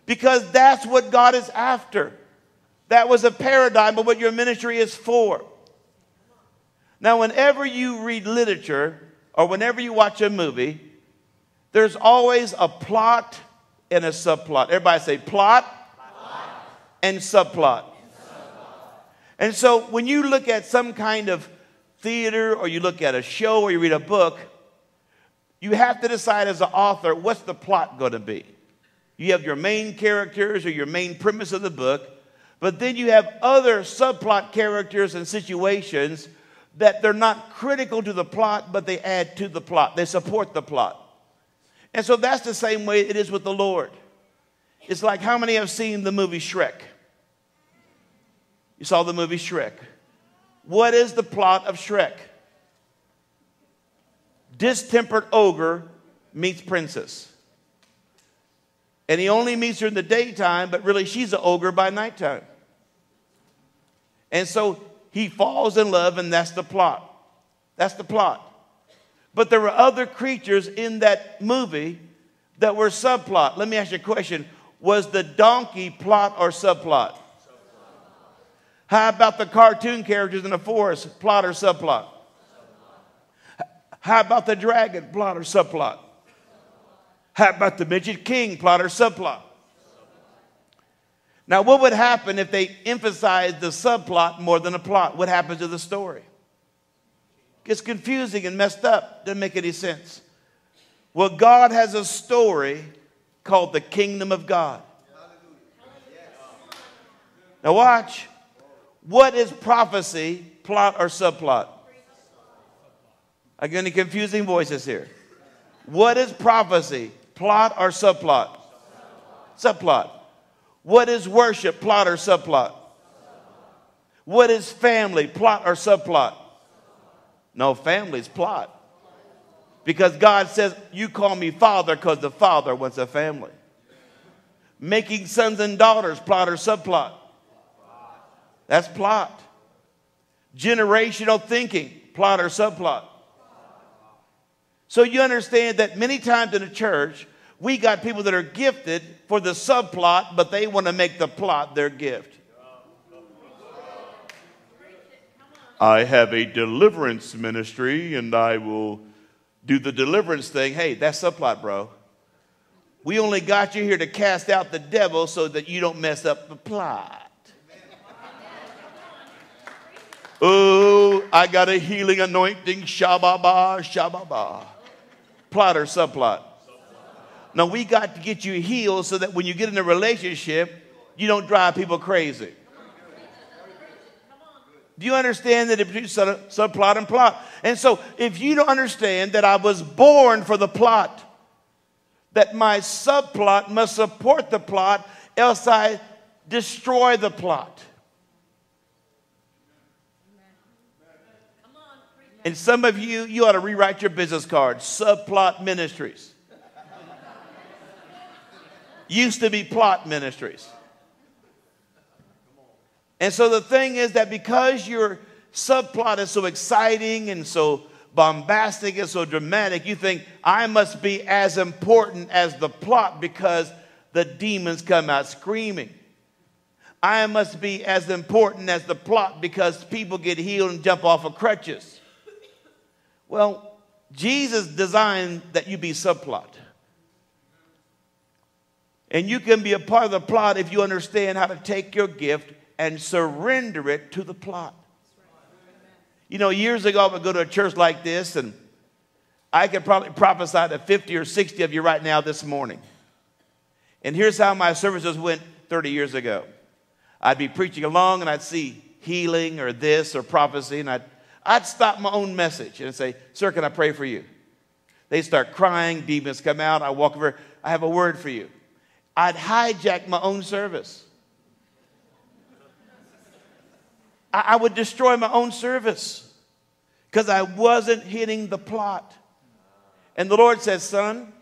Because that's what God is after. That was a paradigm of what your ministry is for. Now, whenever you read literature or whenever you watch a movie, there's always a plot and a subplot. Everybody say plot, and subplot. And so when you look at some kind of theater or you look at a show or you read a book, you have to decide as an author what's the plot going to be. You have your main characters or your main premise of the book, but then you have other subplot characters and situations that they're not critical to the plot, but they add to the plot. They support the plot. And so that's the same way it is with the Lord. It's like how many have seen the movie Shrek? You saw the movie Shrek. What is the plot of Shrek? Distempered ogre meets princess. And he only meets her in the daytime, but really she's an ogre by nighttime. And so he falls in love, and that's the plot. That's the plot. But there were other creatures in that movie that were subplot. Let me ask you a question was the donkey plot or subplot? subplot. How about the cartoon characters in the forest, plot or subplot? subplot. How about the dragon, plot or subplot? How about the midget king, plot or subplot? Now, what would happen if they emphasized the subplot more than the plot? What happens to the story? Gets confusing and messed up. Doesn't make any sense. Well, God has a story called the kingdom of God. Now, watch. What is prophecy, plot, or subplot? I get any confusing voices here. What is prophecy, plot, or subplot? Subplot. What is worship, plot, or subplot? What is family, plot, or subplot? No, families plot. Because God says, You call me father because the father wants a family. Making sons and daughters, plot or subplot. That's plot. Generational thinking, plot or subplot. So you understand that many times in the church, we got people that are gifted for the subplot, but they want to make the plot their gift. I have a deliverance ministry and I will do the deliverance thing. Hey, that's subplot, bro. We only got you here to cast out the devil so that you don't mess up the plot. Oh, I got a healing anointing. Shababa, shababa. Plot or subplot? Now, we got to get you healed so that when you get in a relationship, you don't drive people crazy. Do you understand that it produces subplot and plot? And so, if you don't understand that I was born for the plot, that my subplot must support the plot, else I destroy the plot. And some of you, you ought to rewrite your business card subplot ministries. Used to be plot ministries. And so the thing is that because your subplot is so exciting and so bombastic and so dramatic, you think I must be as important as the plot because the demons come out screaming. I must be as important as the plot because people get healed and jump off of crutches. Well, Jesus designed that you be subplot. And you can be a part of the plot if you understand how to take your gift and surrender it to the plot. You know, years ago, I would go to a church like this, and I could probably prophesy to 50 or 60 of you right now this morning. And here's how my services went 30 years ago I'd be preaching along, and I'd see healing or this or prophecy, and I'd I'd stop my own message and say, Sir, can I pray for you? They start crying, demons come out. I walk over, I have a word for you. I'd hijack my own service. I, would destroy my own service because I wasn't hitting the plot. And the Lord says, Son,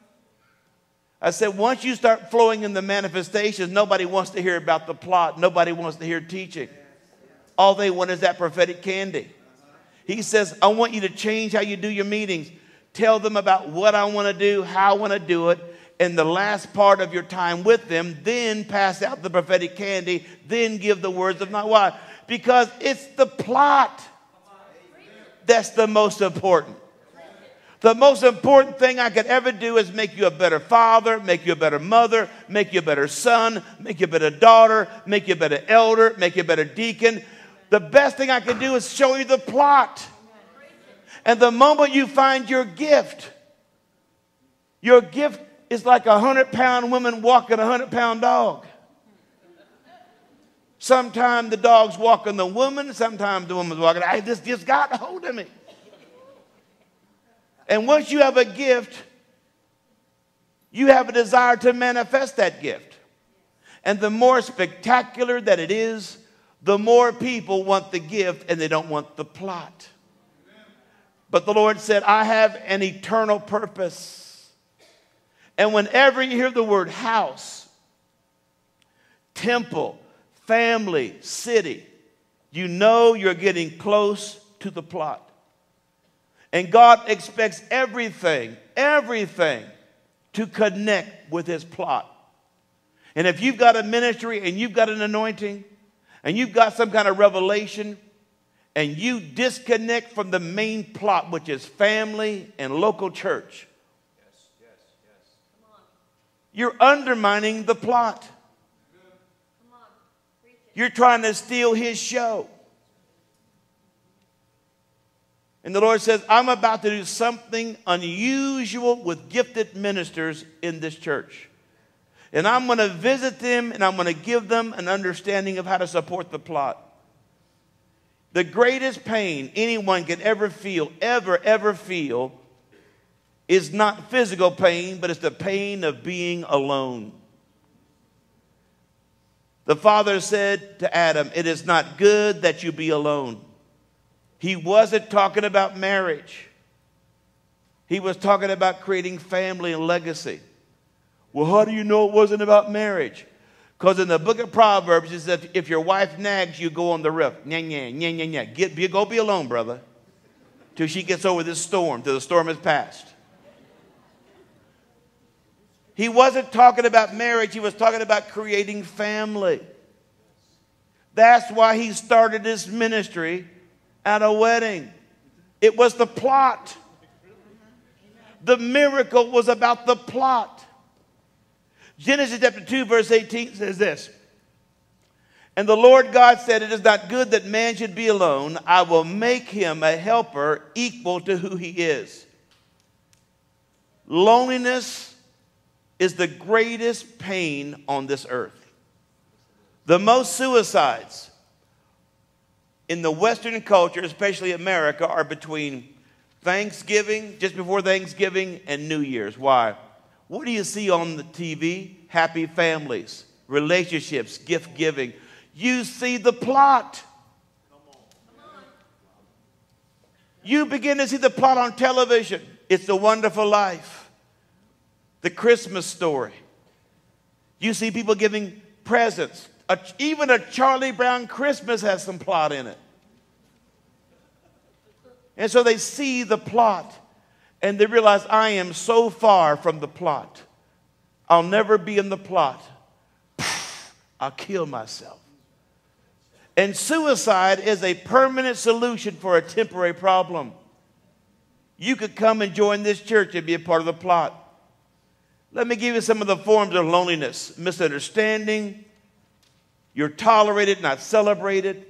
I said, once you start flowing in the manifestations, nobody wants to hear about the plot. Nobody wants to hear teaching. All they want is that prophetic candy. He says, I want you to change how you do your meetings. Tell them about what I want to do, how I want to do it, and the last part of your time with them, then pass out the prophetic candy, then give the words of not why. Because it's the plot that's the most important. The most important thing I could ever do is make you a better father, make you a better mother, make you a better son, make you a better daughter, make you a better elder, make you a better deacon, the best thing I can do is show you the plot. And the moment you find your gift, your gift is like a hundred pound woman walking a hundred pound dog. Sometimes the dog's walking the woman, sometimes the woman's walking. I just, just got a hold of me. And once you have a gift, you have a desire to manifest that gift. And the more spectacular that it is, the more people want the gift and they don't want the plot. But the Lord said, I have an eternal purpose. And whenever you hear the word house, temple, family, city, you know you're getting close to the plot. And God expects everything, everything to connect with his plot. And if you've got a ministry and you've got an anointing, and you've got some kind of revelation and you disconnect from the main plot, which is family and local church, yes, yes, yes. you're undermining the plot. You're trying to steal his show. And the Lord says, I'm about to do something unusual with gifted ministers in this church. And I'm going to visit them and I'm going to give them an understanding of how to support the plot. The greatest pain anyone can ever feel, ever, ever feel, is not physical pain, but it's the pain of being alone. The father said to Adam, It is not good that you be alone. He wasn't talking about marriage. He was talking about creating family and legacy. Well, how do you know it wasn't about marriage? Because in the book of Proverbs, it says if your wife nags, you go on the roof. Nya, nya, nya, nya, nya. Get, be, go be alone, brother, till she gets over this storm, till the storm has passed. He wasn't talking about marriage, he was talking about creating family. That's why he started his ministry at a wedding. It was the plot. The miracle was about the plot. Genesis chapter 2, verse 18 says this And the Lord God said, It is not good that man should be alone. I will make him a helper equal to who he is. Loneliness is the greatest pain on this earth. The most suicides in the Western culture, especially America, are between Thanksgiving, just before Thanksgiving, and New Year's. Why? What do you see on the TV? Happy families, relationships, gift giving. You see the plot. You begin to see the plot on television. It's the wonderful life, the Christmas story. You see people giving presents. A, even a Charlie Brown Christmas has some plot in it. And so they see the plot and they realize I am so far from the plot. I'll never be in the plot. *sighs* I'll kill myself. And suicide is a permanent solution for a temporary problem. You could come and join this church and be a part of the plot. Let me give you some of the forms of loneliness misunderstanding. You're tolerated, not celebrated.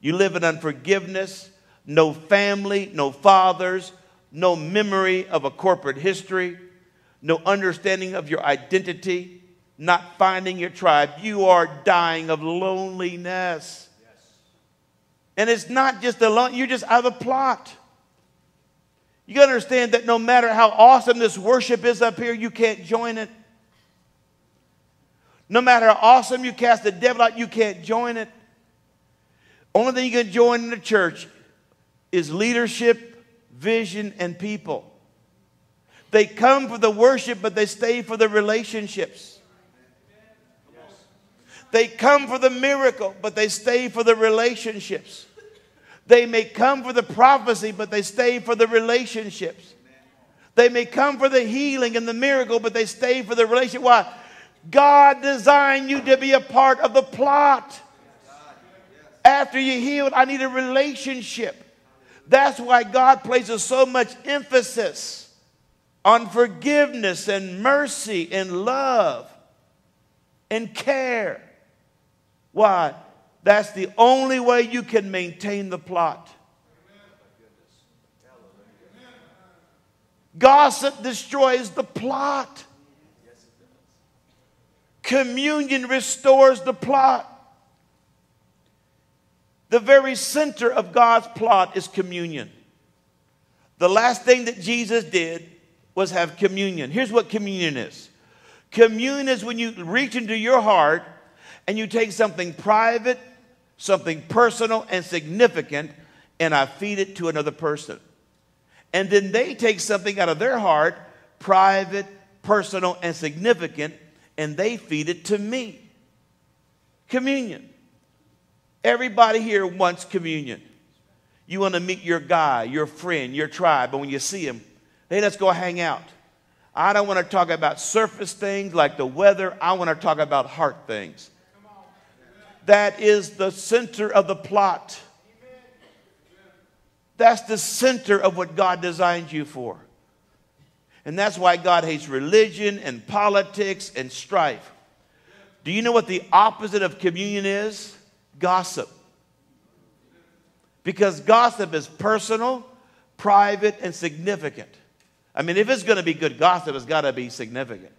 You live in unforgiveness. No family, no fathers, no memory of a corporate history, no understanding of your identity, not finding your tribe. You are dying of loneliness. Yes. And it's not just alone, you're just out of the plot. You got to understand that no matter how awesome this worship is up here, you can't join it. No matter how awesome you cast the devil out, you can't join it. Only thing you can join in the church is leadership vision, and people. They come for the worship, but they stay for the relationships. They come for the miracle, but they stay for the relationships. They may come for the prophecy, but they stay for the relationships. They may come for the healing and the miracle, but they stay for the relationship. Why? God designed you to be a part of the plot. After you healed, I need a relationship. That's why God places so much emphasis on forgiveness and mercy and love and care. Why? That's the only way you can maintain the plot. Gossip destroys the plot. Communion restores the plot. The very center of God's plot is communion. The last thing that Jesus did was have communion. Here's what communion is communion is when you reach into your heart and you take something private, something personal and significant, and I feed it to another person. And then they take something out of their heart, private, personal, and significant, and they feed it to me. Communion. Everybody here wants communion. You want to meet your guy, your friend, your tribe, but when you see him, hey, let's go hang out. I don't want to talk about surface things like the weather. I want to talk about heart things. That is the center of the plot. That's the center of what God designed you for. And that's why God hates religion and politics and strife. Do you know what the opposite of communion is? gossip. Because gossip is personal, private, and significant. I mean, if it's going to be good gossip, it's got to be significant.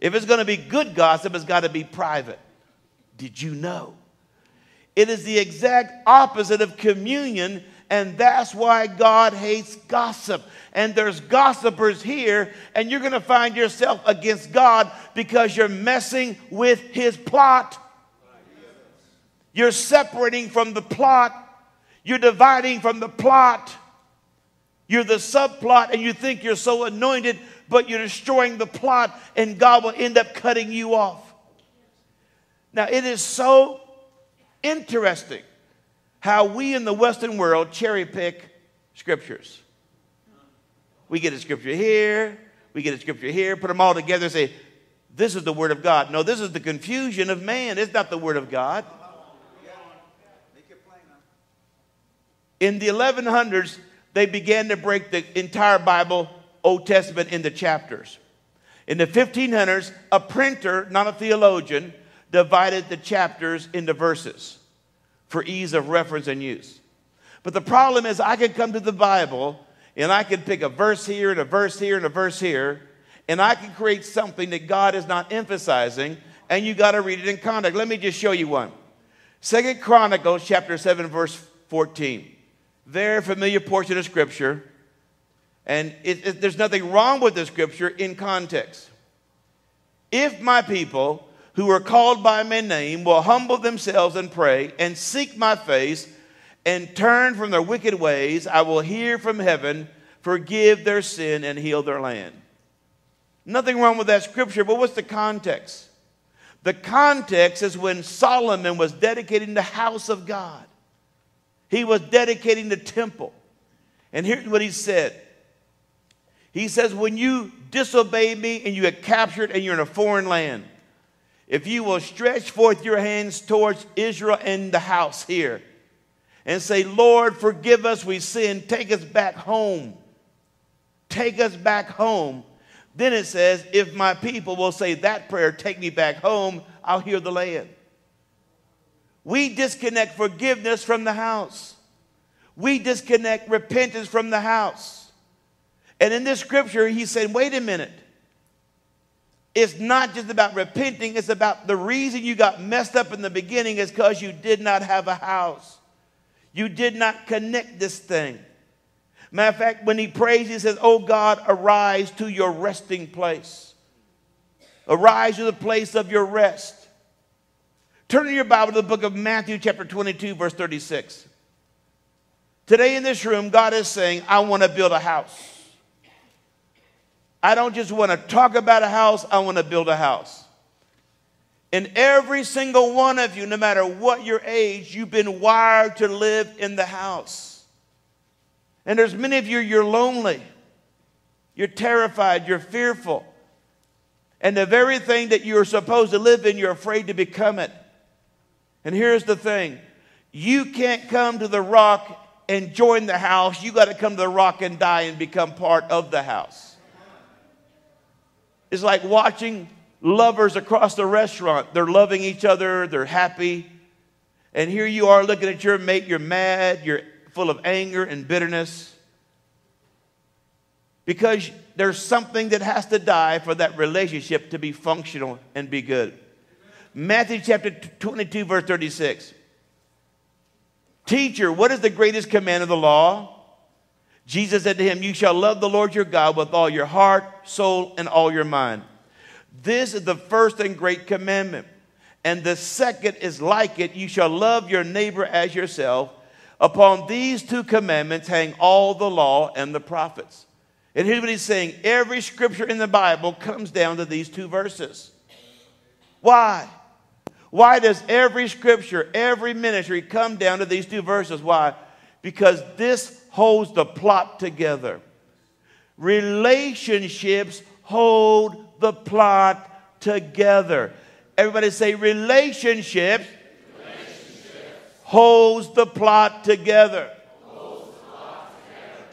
If it's going to be good gossip, it's got to be private. Did you know? It is the exact opposite of communion, and that's why God hates gossip. And there's gossipers here, and you're going to find yourself against God because you're messing with his plot. You're separating from the plot. You're dividing from the plot. You're the subplot, and you think you're so anointed, but you're destroying the plot, and God will end up cutting you off. Now, it is so interesting how we in the Western world cherry pick scriptures. We get a scripture here, we get a scripture here, put them all together and say, This is the Word of God. No, this is the confusion of man. It's not the Word of God. In the 1100s, they began to break the entire Bible, Old Testament, into chapters. In the 1500s, a printer, not a theologian, divided the chapters into verses for ease of reference and use. But the problem is, I could come to the Bible and I could pick a verse here and a verse here and a verse here, and I can create something that God is not emphasizing, and you got to read it in context. Let me just show you one. Second Chronicles chapter 7, verse 14. Very familiar portion of Scripture. And it, it, there's nothing wrong with the Scripture in context. If my people who are called by my name will humble themselves and pray and seek my face and turn from their wicked ways, I will hear from heaven, forgive their sin, and heal their land. Nothing wrong with that scripture, but what's the context? The context is when Solomon was dedicating the house of God. He was dedicating the temple. And here's what he said He says, When you disobey me and you get captured and you're in a foreign land, if you will stretch forth your hands towards Israel and the house here and say, Lord, forgive us, we sin, take us back home. Take us back home. Then it says, if my people will say that prayer, take me back home, I'll hear the land. We disconnect forgiveness from the house. We disconnect repentance from the house. And in this scripture, he said, wait a minute. It's not just about repenting, it's about the reason you got messed up in the beginning is because you did not have a house. You did not connect this thing. Matter of fact, when he prays, he says, Oh God, arise to your resting place. Arise to the place of your rest. Turn in your Bible to the book of Matthew, chapter 22, verse 36. Today in this room, God is saying, I want to build a house. I don't just want to talk about a house, I want to build a house. And every single one of you, no matter what your age, you've been wired to live in the house. And there's many of you, you're lonely, you're terrified, you're fearful. And the very thing that you're supposed to live in, you're afraid to become it. And here's the thing you can't come to the rock and join the house. You got to come to the rock and die and become part of the house. It's like watching lovers across the restaurant. They're loving each other, they're happy. And here you are looking at your mate, you're mad, you're full of anger and bitterness. Because there's something that has to die for that relationship to be functional and be good. Matthew chapter 22, verse 36. Teacher, what is the greatest command of the law? Jesus said to him, You shall love the Lord your God with all your heart, soul, and all your mind. This is the first and great commandment. And the second is like it you shall love your neighbor as yourself. Upon these two commandments hang all the law and the prophets. And here's what he's saying every scripture in the Bible comes down to these two verses. Why? Why does every scripture, every ministry come down to these two verses? Why? Because this holds the plot together. Relationships hold the plot together. Everybody say, relationships, holds the plot together.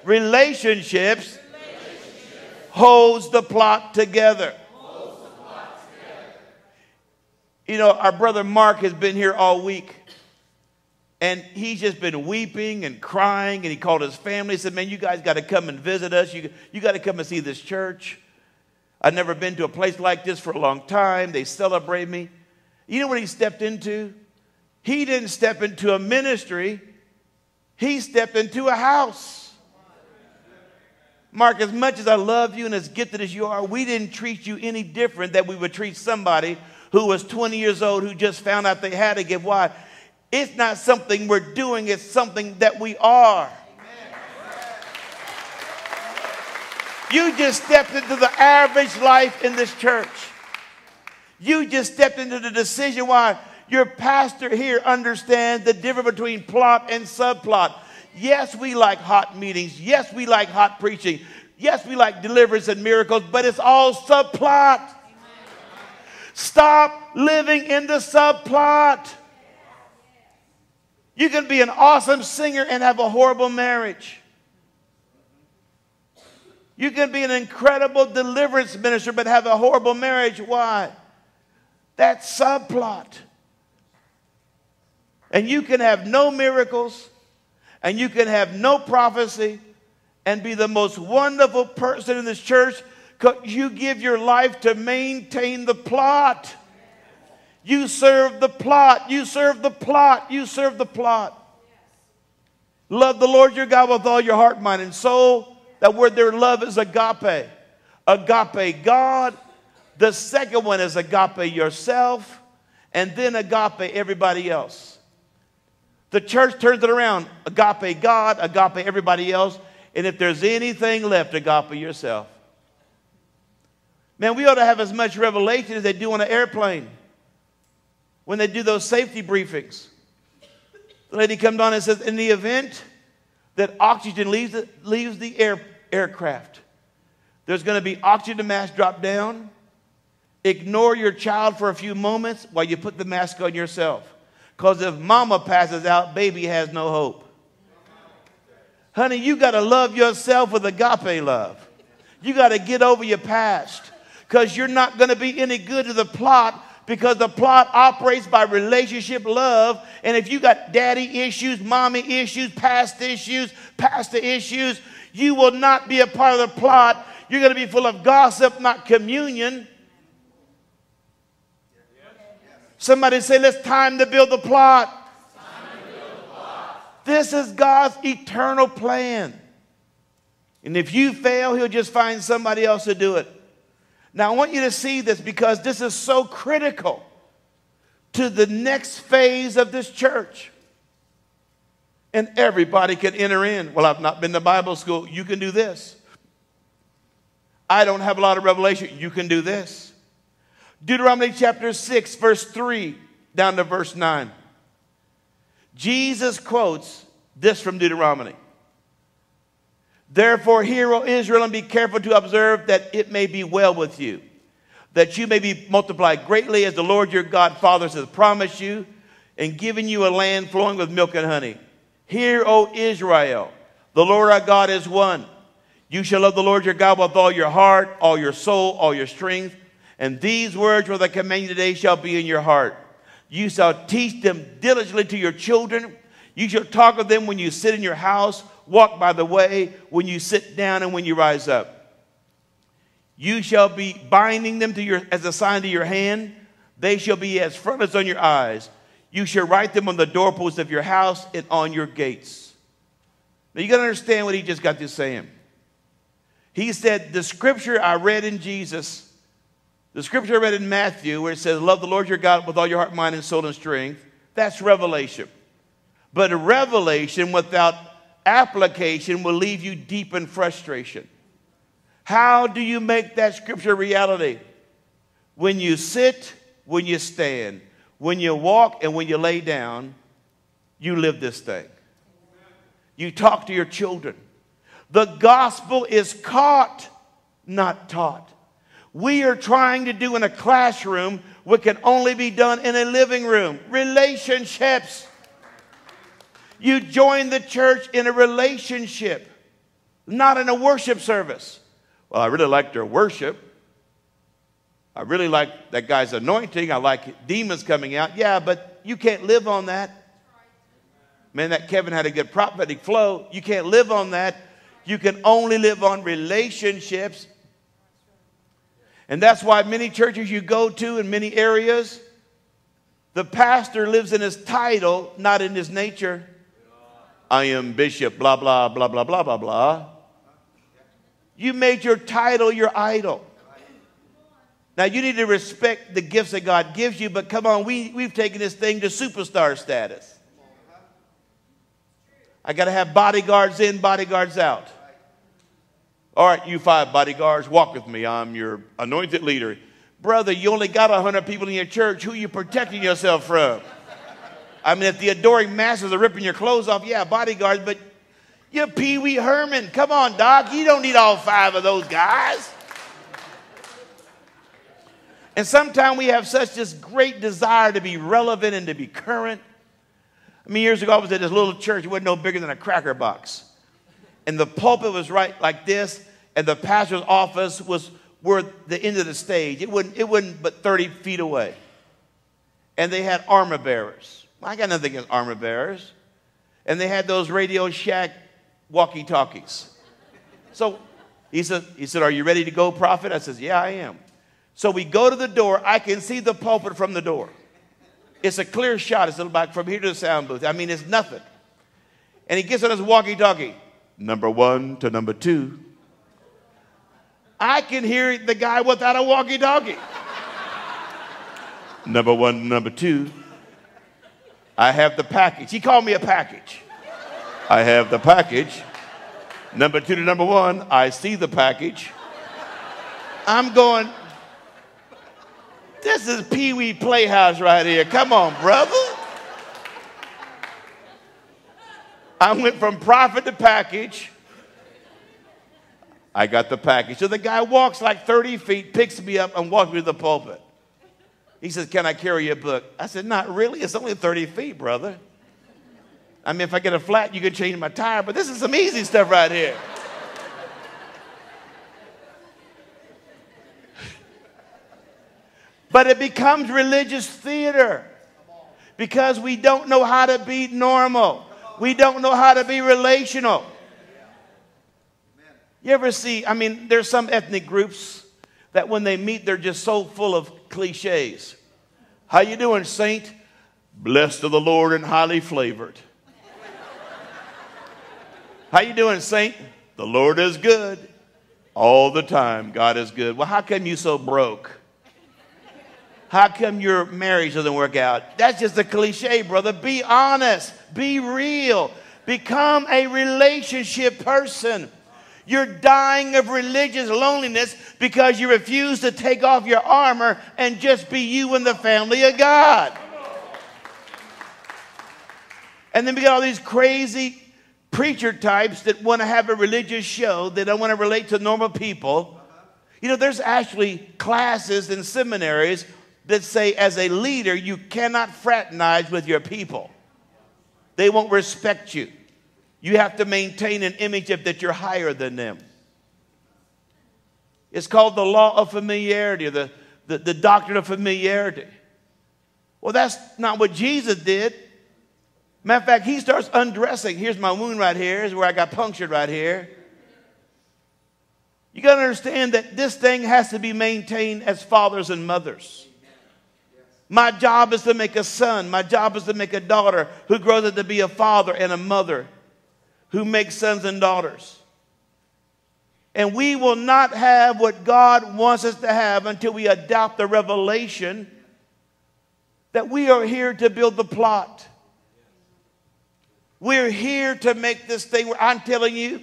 Relationships, holds the plot together. You know, our brother Mark has been here all week. And he's just been weeping and crying. And he called his family and said, Man, you guys got to come and visit us. You, you got to come and see this church. I've never been to a place like this for a long time. They celebrate me. You know what he stepped into? He didn't step into a ministry, he stepped into a house. Mark, as much as I love you and as gifted as you are, we didn't treat you any different that we would treat somebody who was 20 years old who just found out they had to give. Why? It's not something we're doing, it's something that we are. You just stepped into the average life in this church. You just stepped into the decision why your pastor here understands the difference between plot and subplot. Yes, we like hot meetings. Yes, we like hot preaching. Yes, we like deliverance and miracles, but it's all subplot. Stop living in the subplot. You can be an awesome singer and have a horrible marriage. You can be an incredible deliverance minister but have a horrible marriage. Why? That subplot. And you can have no miracles and you can have no prophecy and be the most wonderful person in this church because you give your life to maintain the plot. You serve the plot. You serve the plot. You serve the plot. Love the Lord your God with all your heart, mind, and soul that word there, love is agape. Agape God. The second one is agape yourself. And then agape everybody else. The church turns it around. Agape God, agape everybody else. And if there's anything left, agape yourself. Man, we ought to have as much revelation as they do on an airplane when they do those safety briefings. The lady comes on and says, In the event that oxygen leaves the, leaves the air, aircraft. There's going to be oxygen mask drop down. Ignore your child for a few moments while you put the mask on yourself. Because if mama passes out, baby has no hope. Honey, you got to love yourself with agape love. You got to get over your past because you're not going to be any good to the plot because the plot operates by relationship love. And if you got daddy issues, mommy issues, past issues, pastor issues, you will not be a part of the plot. You're going to be full of gossip, not communion. Somebody say, let's time to build the plot. This is God's eternal plan. And if you fail, He'll just find somebody else to do it. Now, I want you to see this because this is so critical to the next phase of this church. And everybody can enter in. Well, I've not been to Bible school. You can do this. I don't have a lot of revelation. You can do this. Deuteronomy chapter 6, verse 3 down to verse 9. Jesus quotes this from Deuteronomy. Therefore, hear, O Israel, and be careful to observe that it may be well with you, that you may be multiplied greatly as the Lord your God, fathers, has promised you, and given you a land flowing with milk and honey. Hear, O Israel, the Lord our God is one. You shall love the Lord your God with all your heart, all your soul, all your strength. And these words which I command you today shall be in your heart. You shall teach them diligently to your children. You shall talk of them when you sit in your house, walk by the way, when you sit down, and when you rise up. You shall be binding them to your, as a sign to your hand. They shall be as frontlets on your eyes. You shall write them on the doorposts of your house and on your gates. Now you got to understand what he just got to saying. He said, The scripture I read in Jesus, the scripture I read in Matthew, where it says, Love the Lord your God with all your heart, mind, and soul and strength, that's revelation. But a revelation without application will leave you deep in frustration. How do you make that scripture reality? When you sit, when you stand, when you walk and when you lay down, you live this thing. You talk to your children. The gospel is caught, not taught. We are trying to do in a classroom what can only be done in a living room relationships. You join the church in a relationship, not in a worship service. Well, I really like their worship. I really like that guy's anointing. I like demons coming out. Yeah, but you can't live on that. Man, that Kevin had a good prophetic flow. You can't live on that. You can only live on relationships. And that's why many churches you go to in many areas, the pastor lives in his title, not in his nature. I am bishop, blah, blah, blah, blah, blah, blah, blah. You made your title your idol. Now, you need to respect the gifts that God gives you, but come on, we, we've taken this thing to superstar status. I got to have bodyguards in, bodyguards out. All right, you five bodyguards, walk with me. I'm your anointed leader. Brother, you only got 100 people in your church. Who are you protecting yourself from? I mean, if the adoring masses are ripping your clothes off, yeah, bodyguards, but you're Pee Wee Herman. Come on, Doc. You don't need all five of those guys. And sometimes we have such this great desire to be relevant and to be current. I mean, years ago, I was at this little church. It wasn't no bigger than a cracker box. And the pulpit was right like this, and the pastor's office was where the end of the stage. It wouldn't, it wouldn't but 30 feet away. And they had armor bearers. I got nothing against armor bearers. And they had those Radio Shack walkie talkies. So he said, he said, Are you ready to go, prophet? I says, Yeah, I am. So we go to the door. I can see the pulpit from the door. It's a clear shot. It's back from here to the sound booth. I mean, it's nothing. And he gets on his walkie talkie, number one to number two. I can hear the guy without a walkie talkie. number one, number two. I have the package. He called me a package. I have the package. Number two to number one, I see the package. I'm going, this is Pee Wee Playhouse right here. Come on, brother. I went from prophet to package. I got the package. So the guy walks like 30 feet, picks me up, and walks me to the pulpit. He says, Can I carry your book? I said, Not really. It's only 30 feet, brother. I mean, if I get a flat, you can change my tire, but this is some easy stuff right here. *laughs* but it becomes religious theater because we don't know how to be normal. We don't know how to be relational. You ever see, I mean, there's some ethnic groups that when they meet, they're just so full of cliches. How you doing, saint? Blessed of the Lord and highly flavored. How you doing, saint? The Lord is good. All the time, God is good. Well, how come you so broke? How come your marriage doesn't work out? That's just a cliche, brother. Be honest. Be real. Become a relationship person. You're dying of religious loneliness because you refuse to take off your armor and just be you in the family of God. And then we got all these crazy preacher types that want to have a religious show. They don't want to relate to normal people. You know, there's actually classes in seminaries that say, as a leader, you cannot fraternize with your people. They won't respect you. You have to maintain an image of that you're higher than them. It's called the law of familiarity, or the, the, the doctrine of familiarity. Well, that's not what Jesus did. Matter of fact, he starts undressing. Here's my wound right here. Here's where I got punctured right here. You got to understand that this thing has to be maintained as fathers and mothers. My job is to make a son. My job is to make a daughter who grows up to be a father and a mother who makes sons and daughters. And we will not have what God wants us to have until we adopt the revelation that we are here to build the plot. We're here to make this thing. I'm telling you,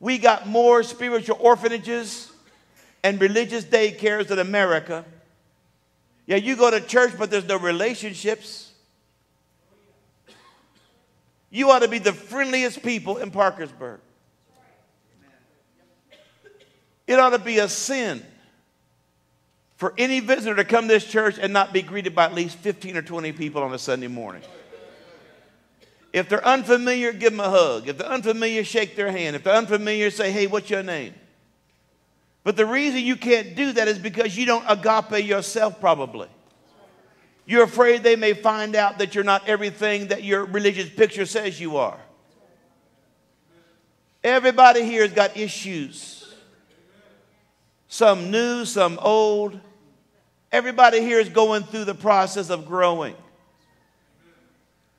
we got more spiritual orphanages and religious daycares in America. Yeah, you go to church, but there's no relationships. You ought to be the friendliest people in Parkersburg. It ought to be a sin for any visitor to come to this church and not be greeted by at least 15 or 20 people on a Sunday morning. If they're unfamiliar, give them a hug. If they're unfamiliar, shake their hand. If they're unfamiliar, say, hey, what's your name? But the reason you can't do that is because you don't agape yourself, probably. You're afraid they may find out that you're not everything that your religious picture says you are. Everybody here has got issues. Some new, some old. Everybody here is going through the process of growing.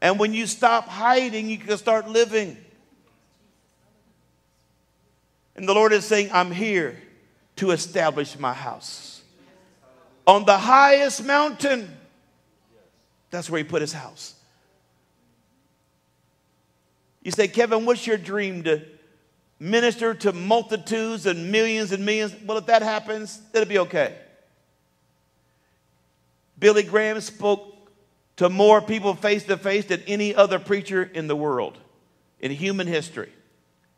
And when you stop hiding, you can start living. And the Lord is saying, I'm here to establish my house. On the highest mountain, that's where He put His house. You say, Kevin, what's your dream to minister to multitudes and millions and millions? Well, if that happens, it'll be okay. Billy Graham spoke to more people face to face than any other preacher in the world, in human history.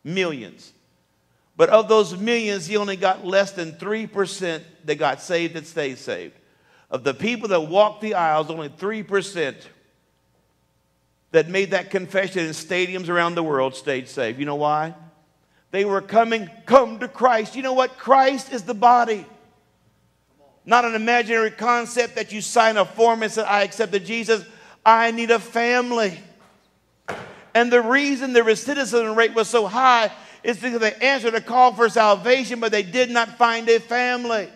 Millions. But of those millions, he only got less than 3% that got saved and stayed saved. Of the people that walked the aisles, only 3% that made that confession in stadiums around the world stayed saved. You know why? They were coming, come to Christ. You know what? Christ is the body. Not an imaginary concept that you sign a form and say, I accepted Jesus. I need a family. And the reason the recidivism rate was so high is because they answered a call for salvation, but they did not find a family.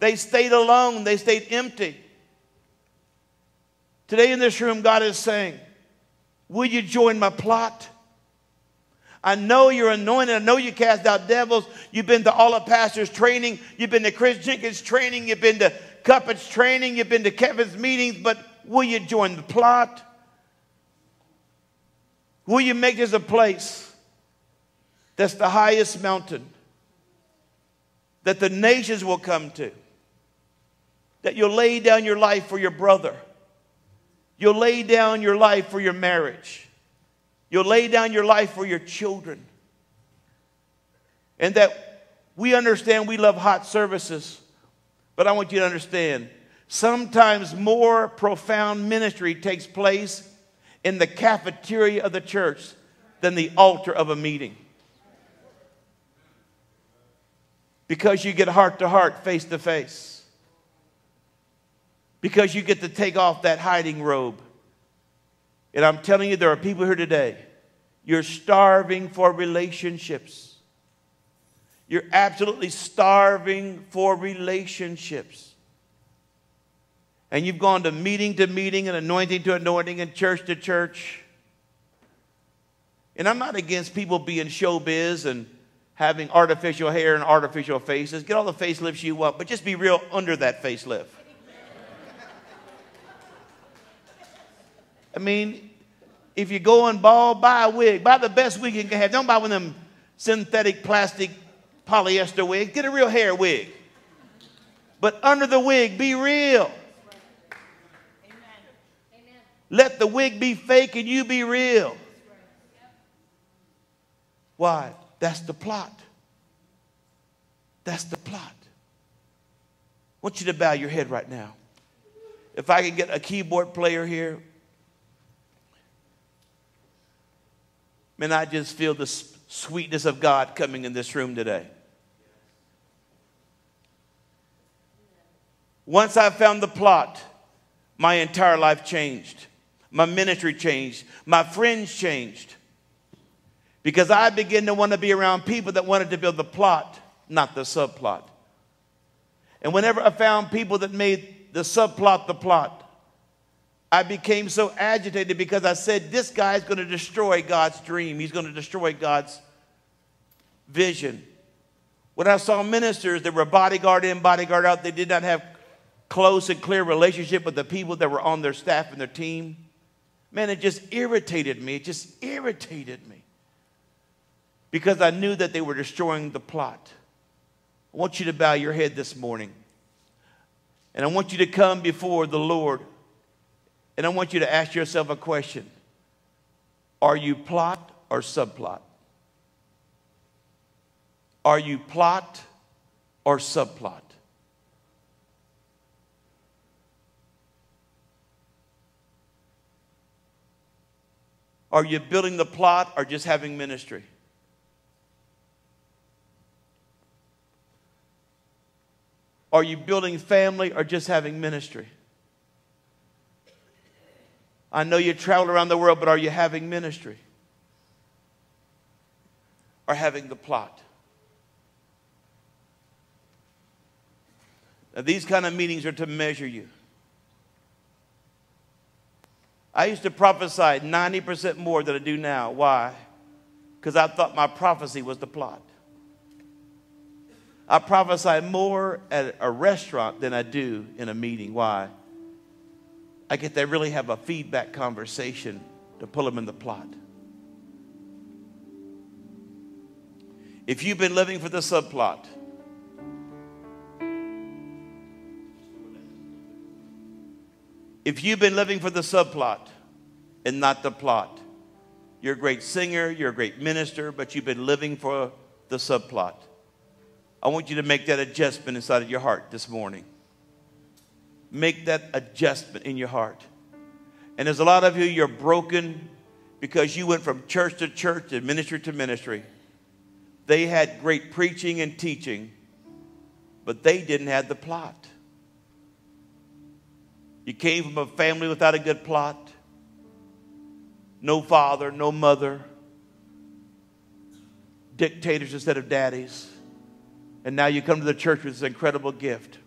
They stayed alone, they stayed empty. Today in this room, God is saying, Will you join my plot? I know you're anointed. I know you cast out devils. You've been to all of Pastor's training. You've been to Chris Jenkins' training. You've been to Cuppett's training. You've been to Kevin's meetings. But will you join the plot? Will you make this a place that's the highest mountain that the nations will come to? That you'll lay down your life for your brother. You'll lay down your life for your marriage. You'll lay down your life for your children. And that we understand we love hot services, but I want you to understand sometimes more profound ministry takes place in the cafeteria of the church than the altar of a meeting. Because you get heart to heart, face to face. Because you get to take off that hiding robe and I'm telling you, there are people here today, you're starving for relationships. You're absolutely starving for relationships. And you've gone to meeting to meeting and anointing to anointing and church to church. And I'm not against people being showbiz and having artificial hair and artificial faces. Get all the facelifts you want, but just be real under that facelift. I mean, if you go and bald, buy a wig. Buy the best wig you can have. Don't buy one of them synthetic plastic polyester wigs. Get a real hair wig. But under the wig, be real. Let the wig be fake and you be real. Why? That's the plot. That's the plot. I want you to bow your head right now. If I could get a keyboard player here, Man, I just feel the sweetness of God coming in this room today. Once I found the plot, my entire life changed. My ministry changed. My friends changed. Because I began to want to be around people that wanted to build the plot, not the subplot. And whenever I found people that made the subplot the plot, I became so agitated because I said, This guy is going to destroy God's dream. He's going to destroy God's vision. When I saw ministers that were bodyguard in, bodyguard out, they did not have close and clear relationship with the people that were on their staff and their team. Man, it just irritated me. It just irritated me. Because I knew that they were destroying the plot. I want you to bow your head this morning. And I want you to come before the Lord and I want you to ask yourself a question Are you plot or subplot? Are you plot or subplot? Are you building the plot or just having ministry? Are you building family or just having ministry? I know you travel around the world, but are you having ministry? Or having the plot? Now, these kind of meetings are to measure you. I used to prophesy 90% more than I do now. Why? Because I thought my prophecy was the plot. I prophesy more at a restaurant than I do in a meeting. Why? I get to really have a feedback conversation to pull them in the plot. If you've been living for the subplot, if you've been living for the subplot and not the plot, you're a great singer, you're a great minister, but you've been living for the subplot. I want you to make that adjustment inside of your heart this morning. Make that adjustment in your heart. And there's a lot of you, you're broken because you went from church to church and ministry to ministry. They had great preaching and teaching, but they didn't have the plot. You came from a family without a good plot. No father, no mother. Dictators instead of daddies. And now you come to the church with this incredible gift.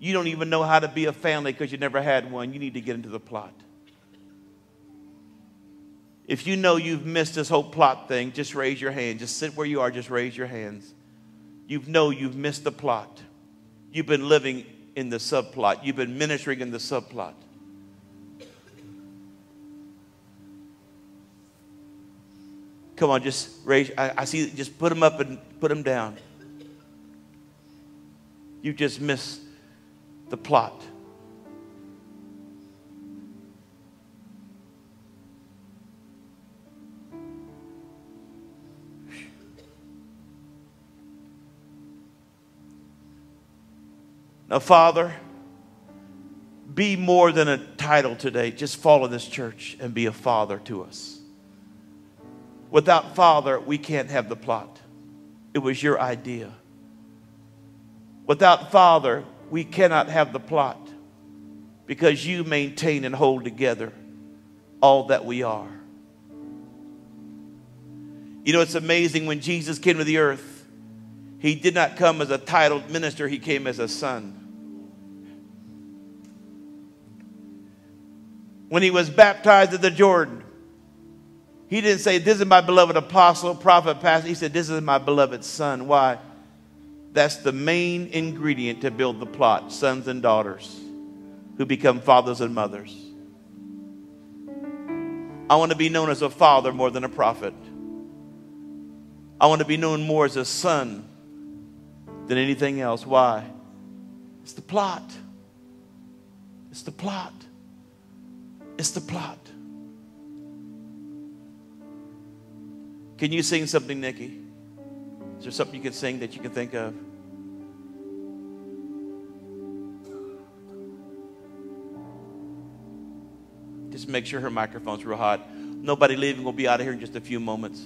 You don't even know how to be a family because you never had one. You need to get into the plot. If you know you've missed this whole plot thing, just raise your hand. Just sit where you are, just raise your hands. You know you've missed the plot. You've been living in the subplot, you've been ministering in the subplot. Come on, just raise. I, I see. Just put them up and put them down. You just missed the plot. Now, Father, be more than a title today. Just follow this church and be a father to us. Without Father, we can't have the plot. It was your idea. Without Father, we cannot have the plot because you maintain and hold together all that we are. You know, it's amazing when Jesus came to the earth, he did not come as a titled minister, he came as a son. When he was baptized at the Jordan, he didn't say, This is my beloved apostle, prophet, pastor. He said, This is my beloved son. Why? That's the main ingredient to build the plot sons and daughters who become fathers and mothers. I want to be known as a father more than a prophet. I want to be known more as a son than anything else. Why? It's the plot. It's the plot. It's the plot. Can you sing something, Nikki? Is there something you can sing that you can think of? Just make sure her microphone's real hot. Nobody leaving. We'll be out of here in just a few moments.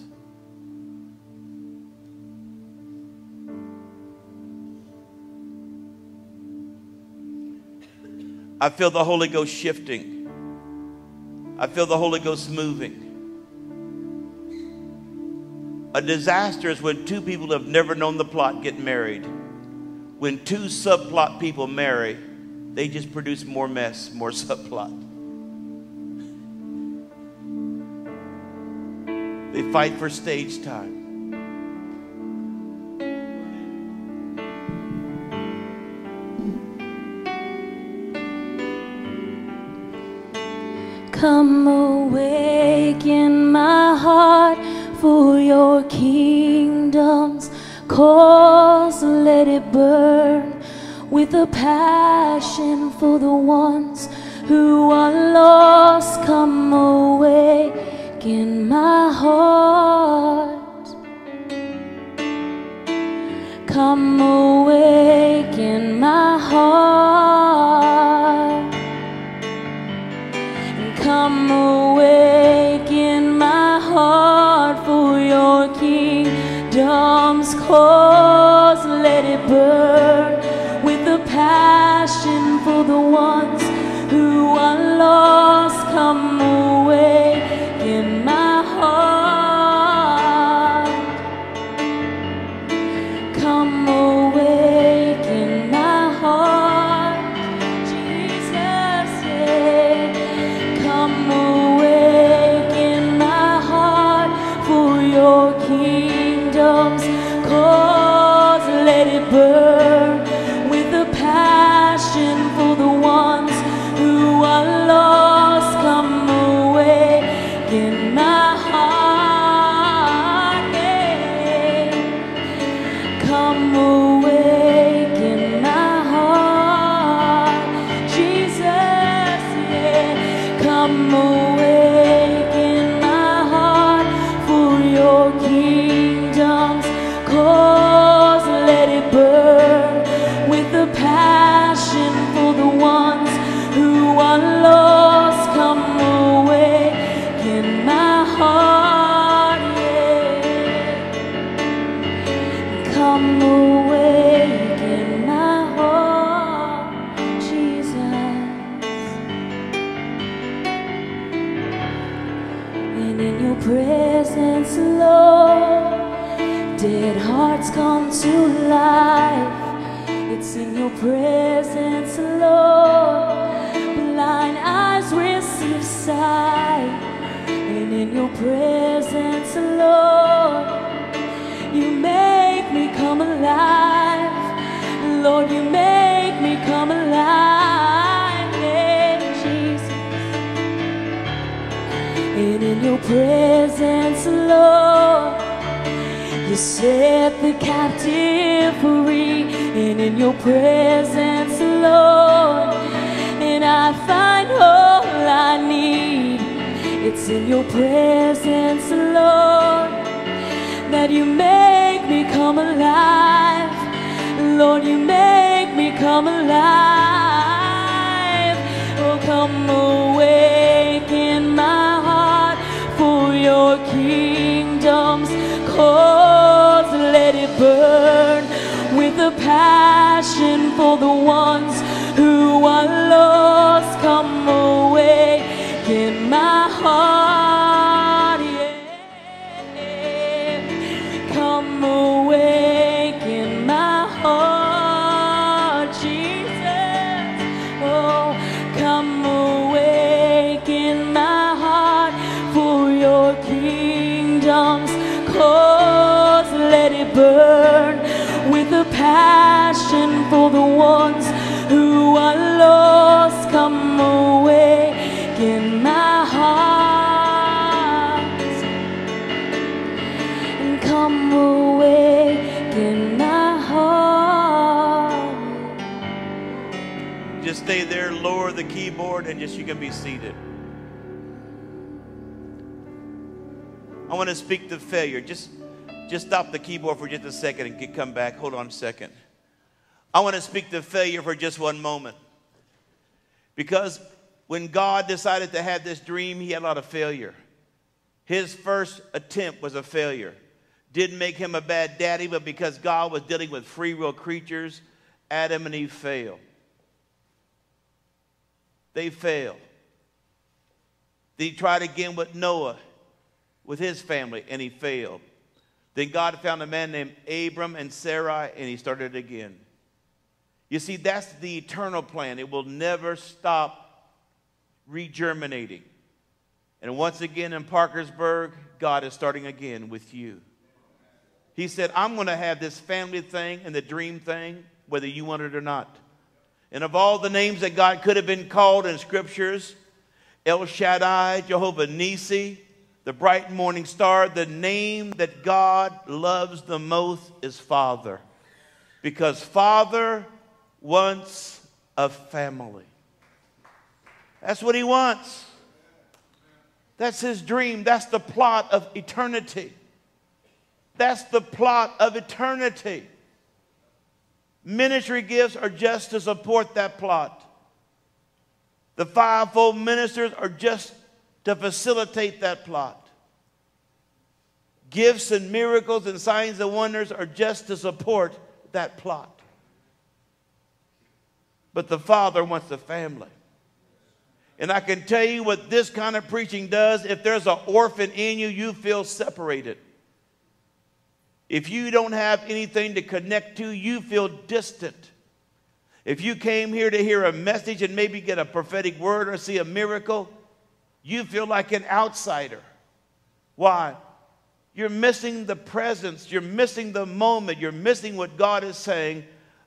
I feel the Holy Ghost shifting. I feel the Holy Ghost moving. A disaster is when two people who have never known the plot get married. When two subplot people marry, they just produce more mess, more *laughs* subplot. They fight for stage time. Come awaken my heart for your kingdom's cause. Let it burn with a passion for the ones who are lost. Come awaken my heart. Come awaken my heart. Come awaken cause. Let it burn with a passion for the ones who are lost. Come awaken presence, Lord, you set the captive free. And in your presence, Lord, and I find all I need. It's in your presence, Lord, that you make me come alive. Lord, you make me come alive. Oh, come awaken kingdom's cause. Let it burn with a passion for the ones who are lost. Come awaken my heart. The keyboard, and just you can be seated. I want to speak to failure. Just, just stop the keyboard for just a second and come back. Hold on a second. I want to speak to failure for just one moment. Because when God decided to have this dream, he had a lot of failure. His first attempt was a failure. Didn't make him a bad daddy, but because God was dealing with free will creatures, Adam and Eve failed. They failed. Then he tried again with Noah, with his family, and he failed. Then God found a man named Abram and Sarai, and he started again. You see, that's the eternal plan. It will never stop regerminating. And once again in Parkersburg, God is starting again with you. He said, I'm going to have this family thing and the dream thing, whether you want it or not. And of all the names that God could have been called in scriptures, El Shaddai, Jehovah Nisi, the bright morning star, the name that God loves the most is Father. Because Father wants a family. That's what He wants. That's His dream. That's the plot of eternity. That's the plot of eternity. Ministry gifts are just to support that plot. The fivefold ministers are just to facilitate that plot. Gifts and miracles and signs and wonders are just to support that plot. But the Father wants the family. And I can tell you what this kind of preaching does. If there's an orphan in you, you feel separated. If you don't have anything to connect to, you feel distant. If you came here to hear a message and maybe get a prophetic word or see a miracle, you feel like an outsider. Why? You're missing the presence, you're missing the moment, you're missing what God is saying.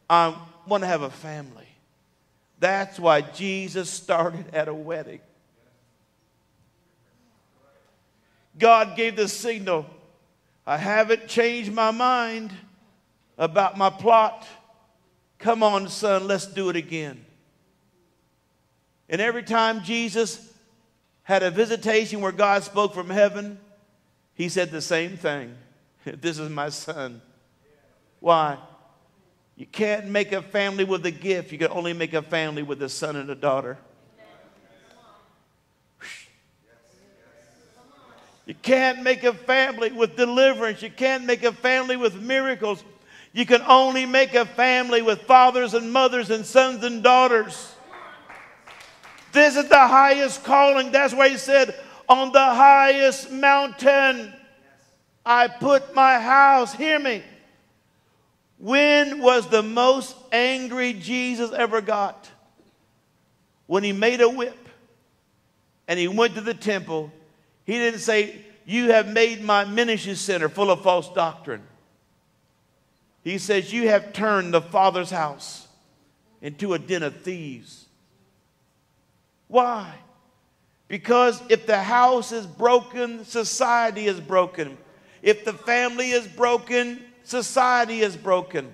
I want to have a family. That's why Jesus started *laughs* at a wedding. God gave the signal I haven't changed my mind about my plot. Come on, son, let's do it again. And every time Jesus had a visitation where God spoke from heaven, he said the same thing *laughs* This is my son. Why? You can't make a family with a gift, you can only make a family with a son and a daughter. You can't make a family with deliverance. You can't make a family with miracles. You can only make a family with fathers and mothers and sons and daughters. This is the highest calling. That's why he said, On the highest mountain, I put my house. Hear me. When was the most angry Jesus ever got? When he made a whip and he went to the temple. He didn't say, You have made my ministry center full of false doctrine. He says, You have turned the Father's house into a den of thieves. Why? Because if the house is broken, society is broken. If the family is broken, society is broken.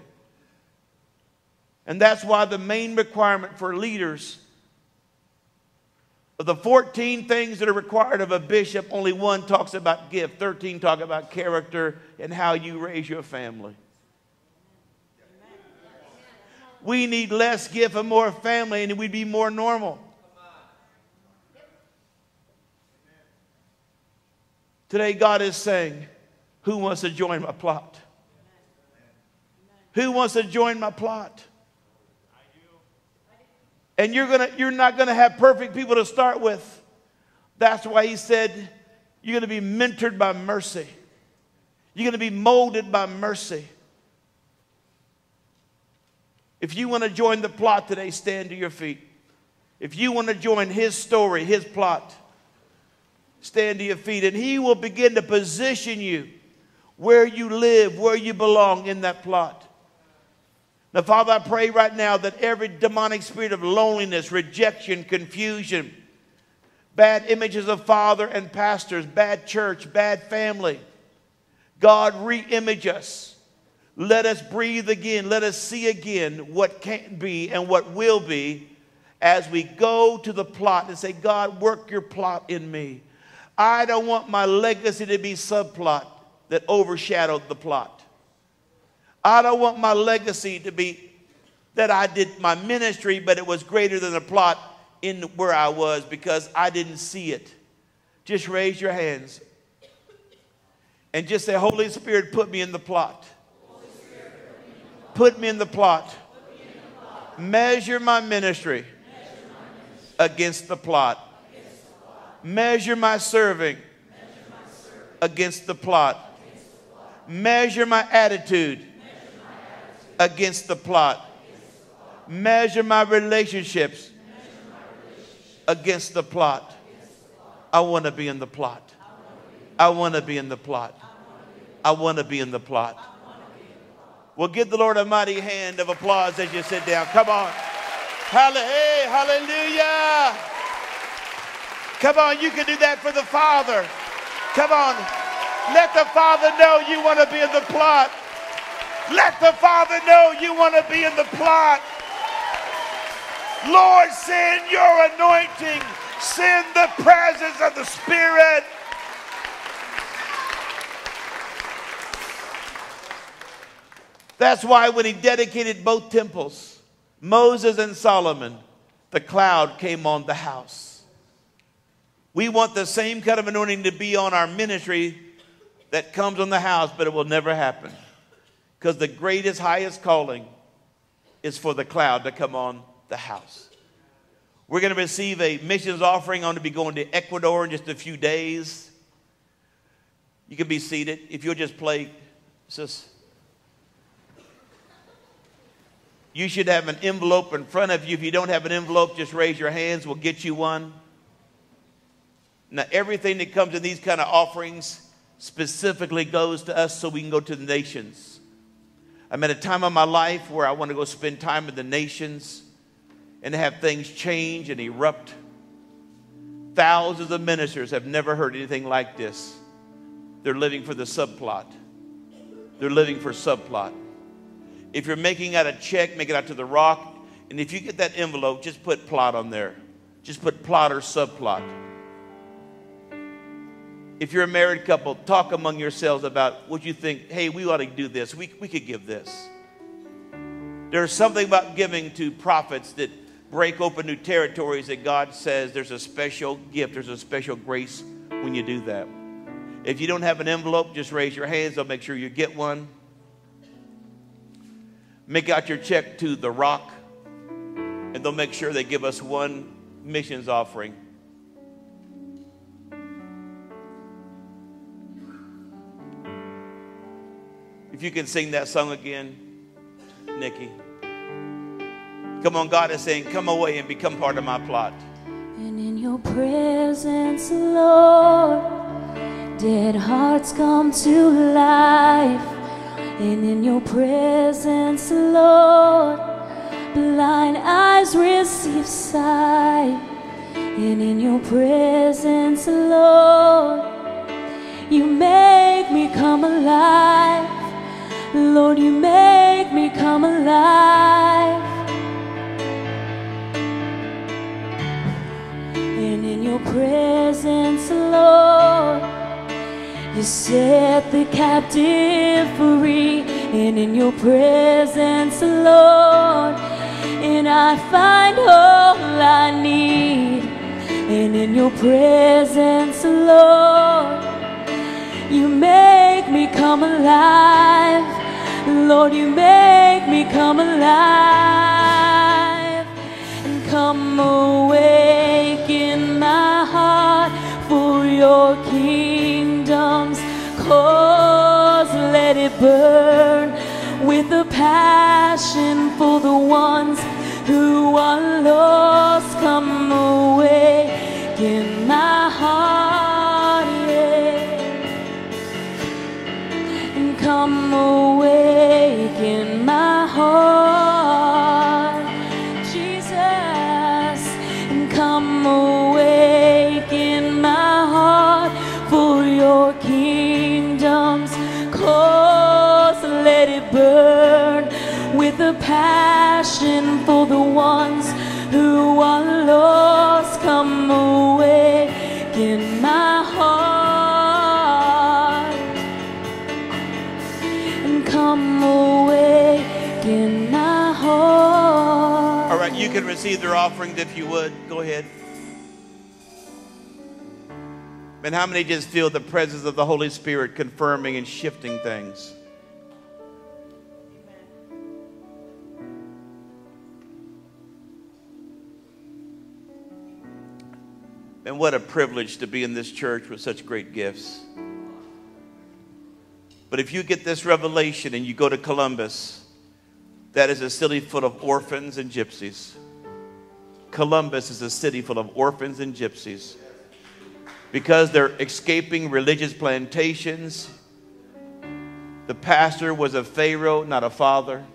And that's why the main requirement for leaders of the 14 things that are required of a bishop, only one talks about gift, 13 talk about character and how you raise your family. We need less gift and more family, and we'd be more normal. Today, God is saying, Who wants to join my plot? Who wants to join my plot? And you're, gonna, you're not going to have perfect people to start with. That's why he said, You're going to be mentored by mercy. You're going to be molded by mercy. If you want to join the plot today, stand to your feet. If you want to join his story, his plot, stand to your feet. And he will begin to position you where you live, where you belong in that plot. Now, Father, I pray right now that every demonic spirit of loneliness, rejection, confusion, bad images of father and pastors, bad church, bad family, God, re image us. Let us breathe again. Let us see again what can't be and what will be as we go to the plot and say, God, work your plot in me. I don't want my legacy to be subplot that overshadowed the plot. I don't want my legacy to be that I did my ministry, but it was greater than the plot in where I was because I didn't see it. Just raise your hands and just say, Holy Spirit, put me in the plot. Put me in the plot. Measure my ministry against the plot. Measure my serving against the plot. Measure my attitude against the plot. Measure my relationships against the plot. I want to be in the plot. I want to be in the plot. I want to be in the plot. Well, give the Lord a mighty hand of applause as you sit down. Come on. Hey, hallelujah. Come on, you can do that for the Father. Come on. Let the Father know you want to be in the plot. Let the Father know you want to be in the plot. Lord, send your anointing. Send the presence of the Spirit. That's why when he dedicated both temples, Moses and Solomon, the cloud came on the house. We want the same kind of anointing to be on our ministry that comes on the house, but it will never happen. Because the greatest, highest calling is for the cloud to come on the house. We're going to receive a missions offering. I'm going to be going to Ecuador in just a few days. You can be seated. If you'll just play, sis. You should have an envelope in front of you. If you don't have an envelope, just raise your hands. We'll get you one. Now, everything that comes in these kind of offerings specifically goes to us so we can go to the nations. I'm at a time of my life where I want to go spend time with the nations and have things change and erupt. Thousands of ministers have never heard anything like this. They're living for the subplot. They're living for subplot. If you're making out a check, make it out to the rock. And if you get that envelope, just put plot on there. Just put plot or subplot. If you're a married couple, talk among yourselves about what you think, hey, we ought to do this. We, we could give this. There's something about giving to prophets that break open new territories that God says there's a special gift, there's a special grace when you do that. If you don't have an envelope, just raise your hands. I'll make sure you get one. Make out your check to The Rock, and they'll make sure they give us one missions offering. If you can sing that song again. Nikki. Come on, God is saying, Come away and become part of my plot. And in your presence, Lord, dead hearts come to life. And in your presence, Lord, blind eyes receive sight. And in your presence, Lord, you make me come alive. Lord, you make me come alive. And in your presence, Lord, you set the captive free. And in your presence, Lord, and I find all I need. And in your presence, Lord, you make me come alive. Lord, you make me come alive. And come awaken my heart for your kingdom's cause. Let it burn with a passion for the ones who are lost. Receive their offerings if you would. Go ahead. And how many just feel the presence of the Holy Spirit confirming and shifting things? And what a privilege to be in this church with such great gifts. But if you get this revelation and you go to Columbus, that is a city full of orphans and gypsies. Columbus is a city full of orphans and gypsies. Because they're escaping religious plantations. The pastor was a Pharaoh, not a father.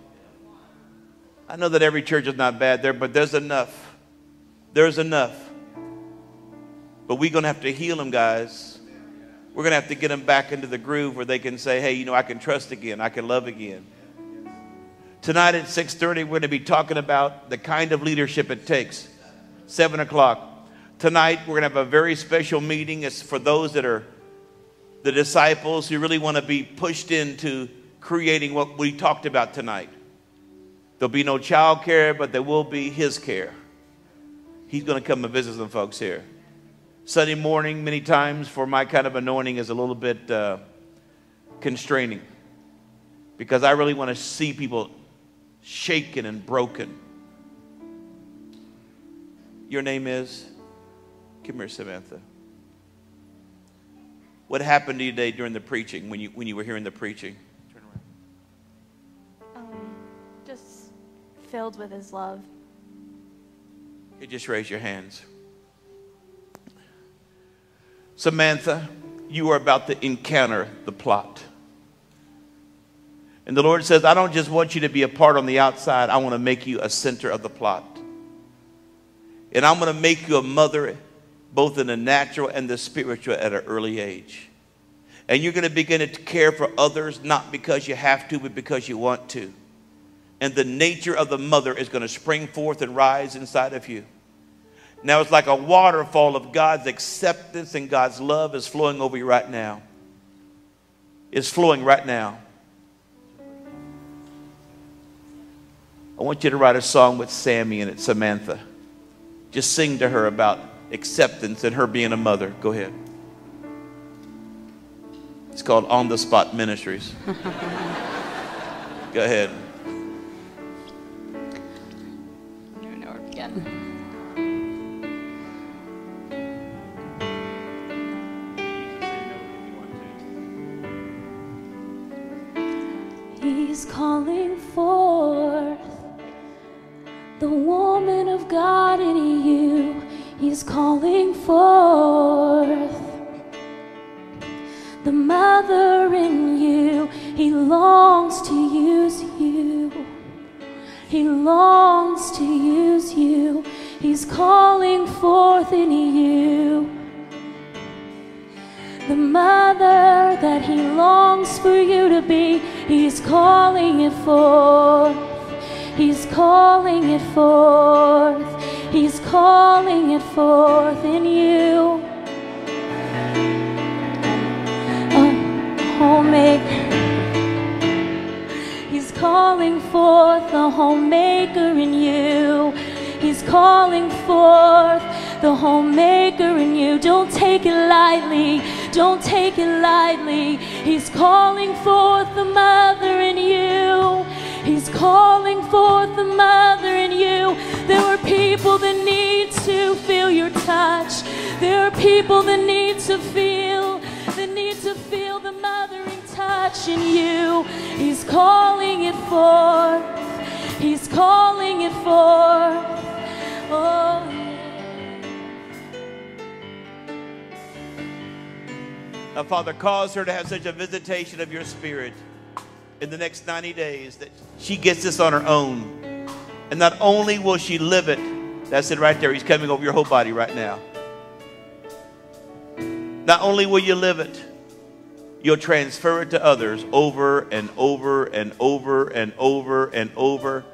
I know that every church is not bad there, but there's enough. There's enough. But we're going to have to heal them, guys. We're going to have to get them back into the groove where they can say, hey, you know, I can trust again. I can love again. Tonight at 6.30, we're going to be talking about the kind of leadership it takes. 7 o'clock. Tonight, we're going to have a very special meeting. It's for those that are the disciples who really want to be pushed into creating what we talked about tonight. There'll be no child care, but there will be his care. He's going to come and visit some folks here. Sunday morning, many times for my kind of anointing, is a little bit uh, constraining because I really want to see people shaken and broken. Your name is? Come here, Samantha. What happened to you today during the preaching when you, when you were hearing the preaching? Turn around. Um, just filled with his love. You just raise your hands. Samantha, you are about to encounter the plot. And the Lord says, I don't just want you to be a part on the outside, I want to make you a center of the plot. And I'm going to make you a mother, both in the natural and the spiritual, at an early age. And you're going to begin to care for others, not because you have to, but because you want to. And the nature of the mother is going to spring forth and rise inside of you. Now it's like a waterfall of God's acceptance and God's love is flowing over you right now. It's flowing right now. I want you to write a song with Sammy in it, Samantha. Just sing to her about acceptance and her being a mother. Go ahead. It's called On the Spot Ministries. *laughs* Go ahead. I don't know where to begin. He's calling forth the woman of God in you. He's calling forth the mother in you. He longs to use you. He longs to use you. He's calling forth in you the mother that he longs for you to be. He's calling it forth. He's calling it forth. He's calling it forth in you. A homemaker. He's calling forth the homemaker in you. He's calling forth the homemaker in you. Don't take it lightly. Don't take it lightly. He's calling forth the mother in you. He's calling forth the mother in you. There are people that need to feel your touch. There are people that need to feel, that need to feel the mothering touch in you. He's calling it forth. He's calling it forth. Oh. Now, Father, cause her to have such a visitation of your spirit in the next 90 days that she gets this on her own. And not only will she live it, that's it right there. He's coming over your whole body right now. Not only will you live it, you'll transfer it to others over and over and over and over and over.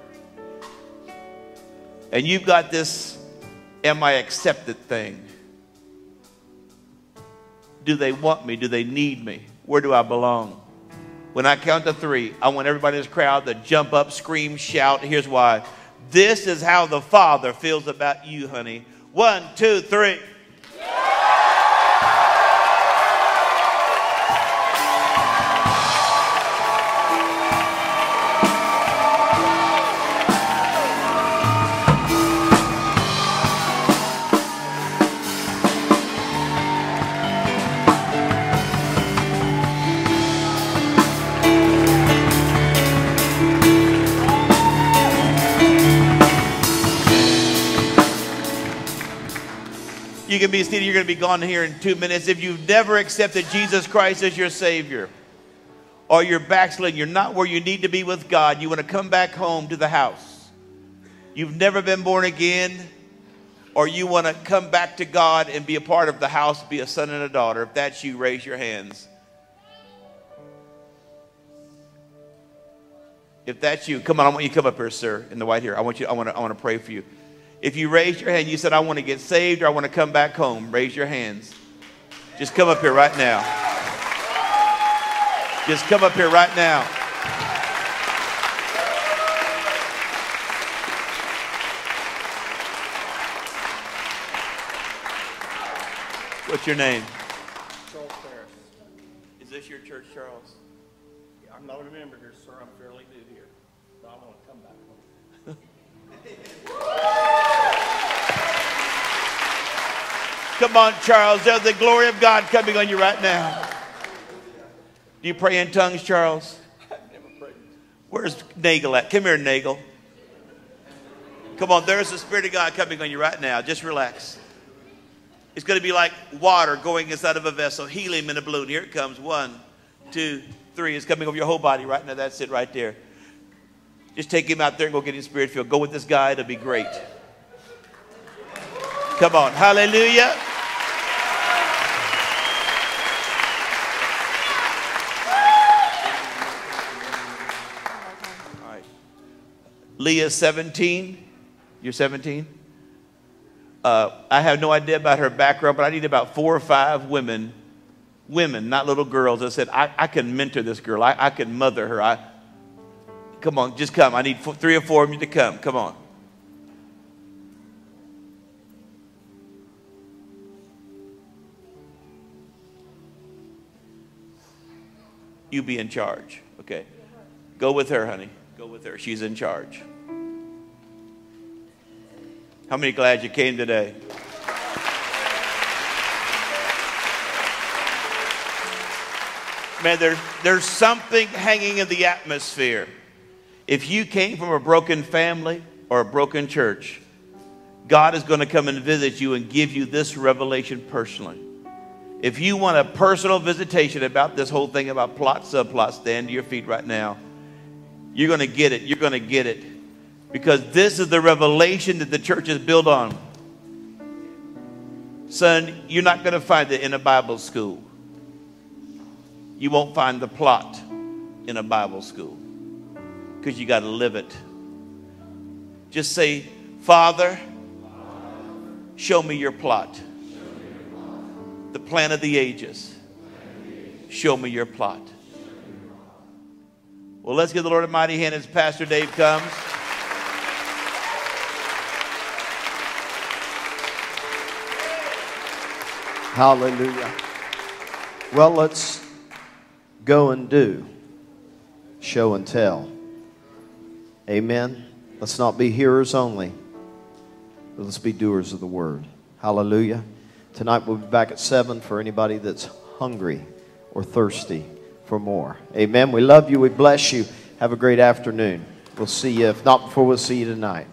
And you've got this am I accepted thing. Do they want me? Do they need me? Where do I belong? When I count to three, I want everybody in this crowd to jump up, scream, shout. Here's why. This is how the Father feels about you, honey. One, two, three. You can be seated. You're going to be gone here in two minutes. If you've never accepted Jesus Christ as your Savior, or you're backsliding, you're not where you need to be with God, you want to come back home to the house. You've never been born again, or you want to come back to God and be a part of the house, be a son and a daughter. If that's you, raise your hands. If that's you, come on, I want you to come up here, sir, in the white here. I want you, I want to, I want to pray for you. If you raised your hand, you said, I want to get saved or I want to come back home, raise your hands. Just come up here right now. Just come up here right now. What's your name? Charles Ferris. Is this your church, Charles? I'm not a member here, sir. I'm fairly new here. But I want to come back home. *laughs* Come on, Charles. There's the glory of God coming on you right now. Do you pray in tongues, Charles? Where's Nagel at? Come here, Nagel. Come on, there's the Spirit of God coming on you right now. Just relax. It's going to be like water going inside of a vessel, helium in a balloon. Here it comes. One, two, three. It's coming over your whole body right now. That's it right there. Just take him out there and go get his spirit filled. Go with this guy. It'll be great. Come on. Hallelujah. Leah, 17. You're 17? Uh, I have no idea about her background, but I need about four or five women, women, not little girls, that said, I, I can mentor this girl. I, I can mother her. I, come on, just come. I need four, three or four of you to come. Come on. You be in charge. Okay. Go with her, honey. Go with her. She's in charge. How many glad you came today? Man, there, there's something hanging in the atmosphere. If you came from a broken family or a broken church, God is going to come and visit you and give you this revelation personally. If you want a personal visitation about this whole thing about plot, subplot, stand to your feet right now. You're going to get it. You're going to get it. Because this is the revelation that the church is built on. Son, you're not going to find it in a Bible school. You won't find the plot in a Bible school because you got to live it. Just say, Father, show me your plot. The plan of the ages. Show me your plot. Well, let's give the Lord a mighty hand as Pastor Dave comes. Hallelujah. Well, let's go and do, show and tell. Amen. Let's not be hearers only, but let's be doers of the word. Hallelujah. Tonight we'll be back at 7 for anybody that's hungry or thirsty for more. Amen. We love you. We bless you. Have a great afternoon. We'll see you. If not before, we'll see you tonight.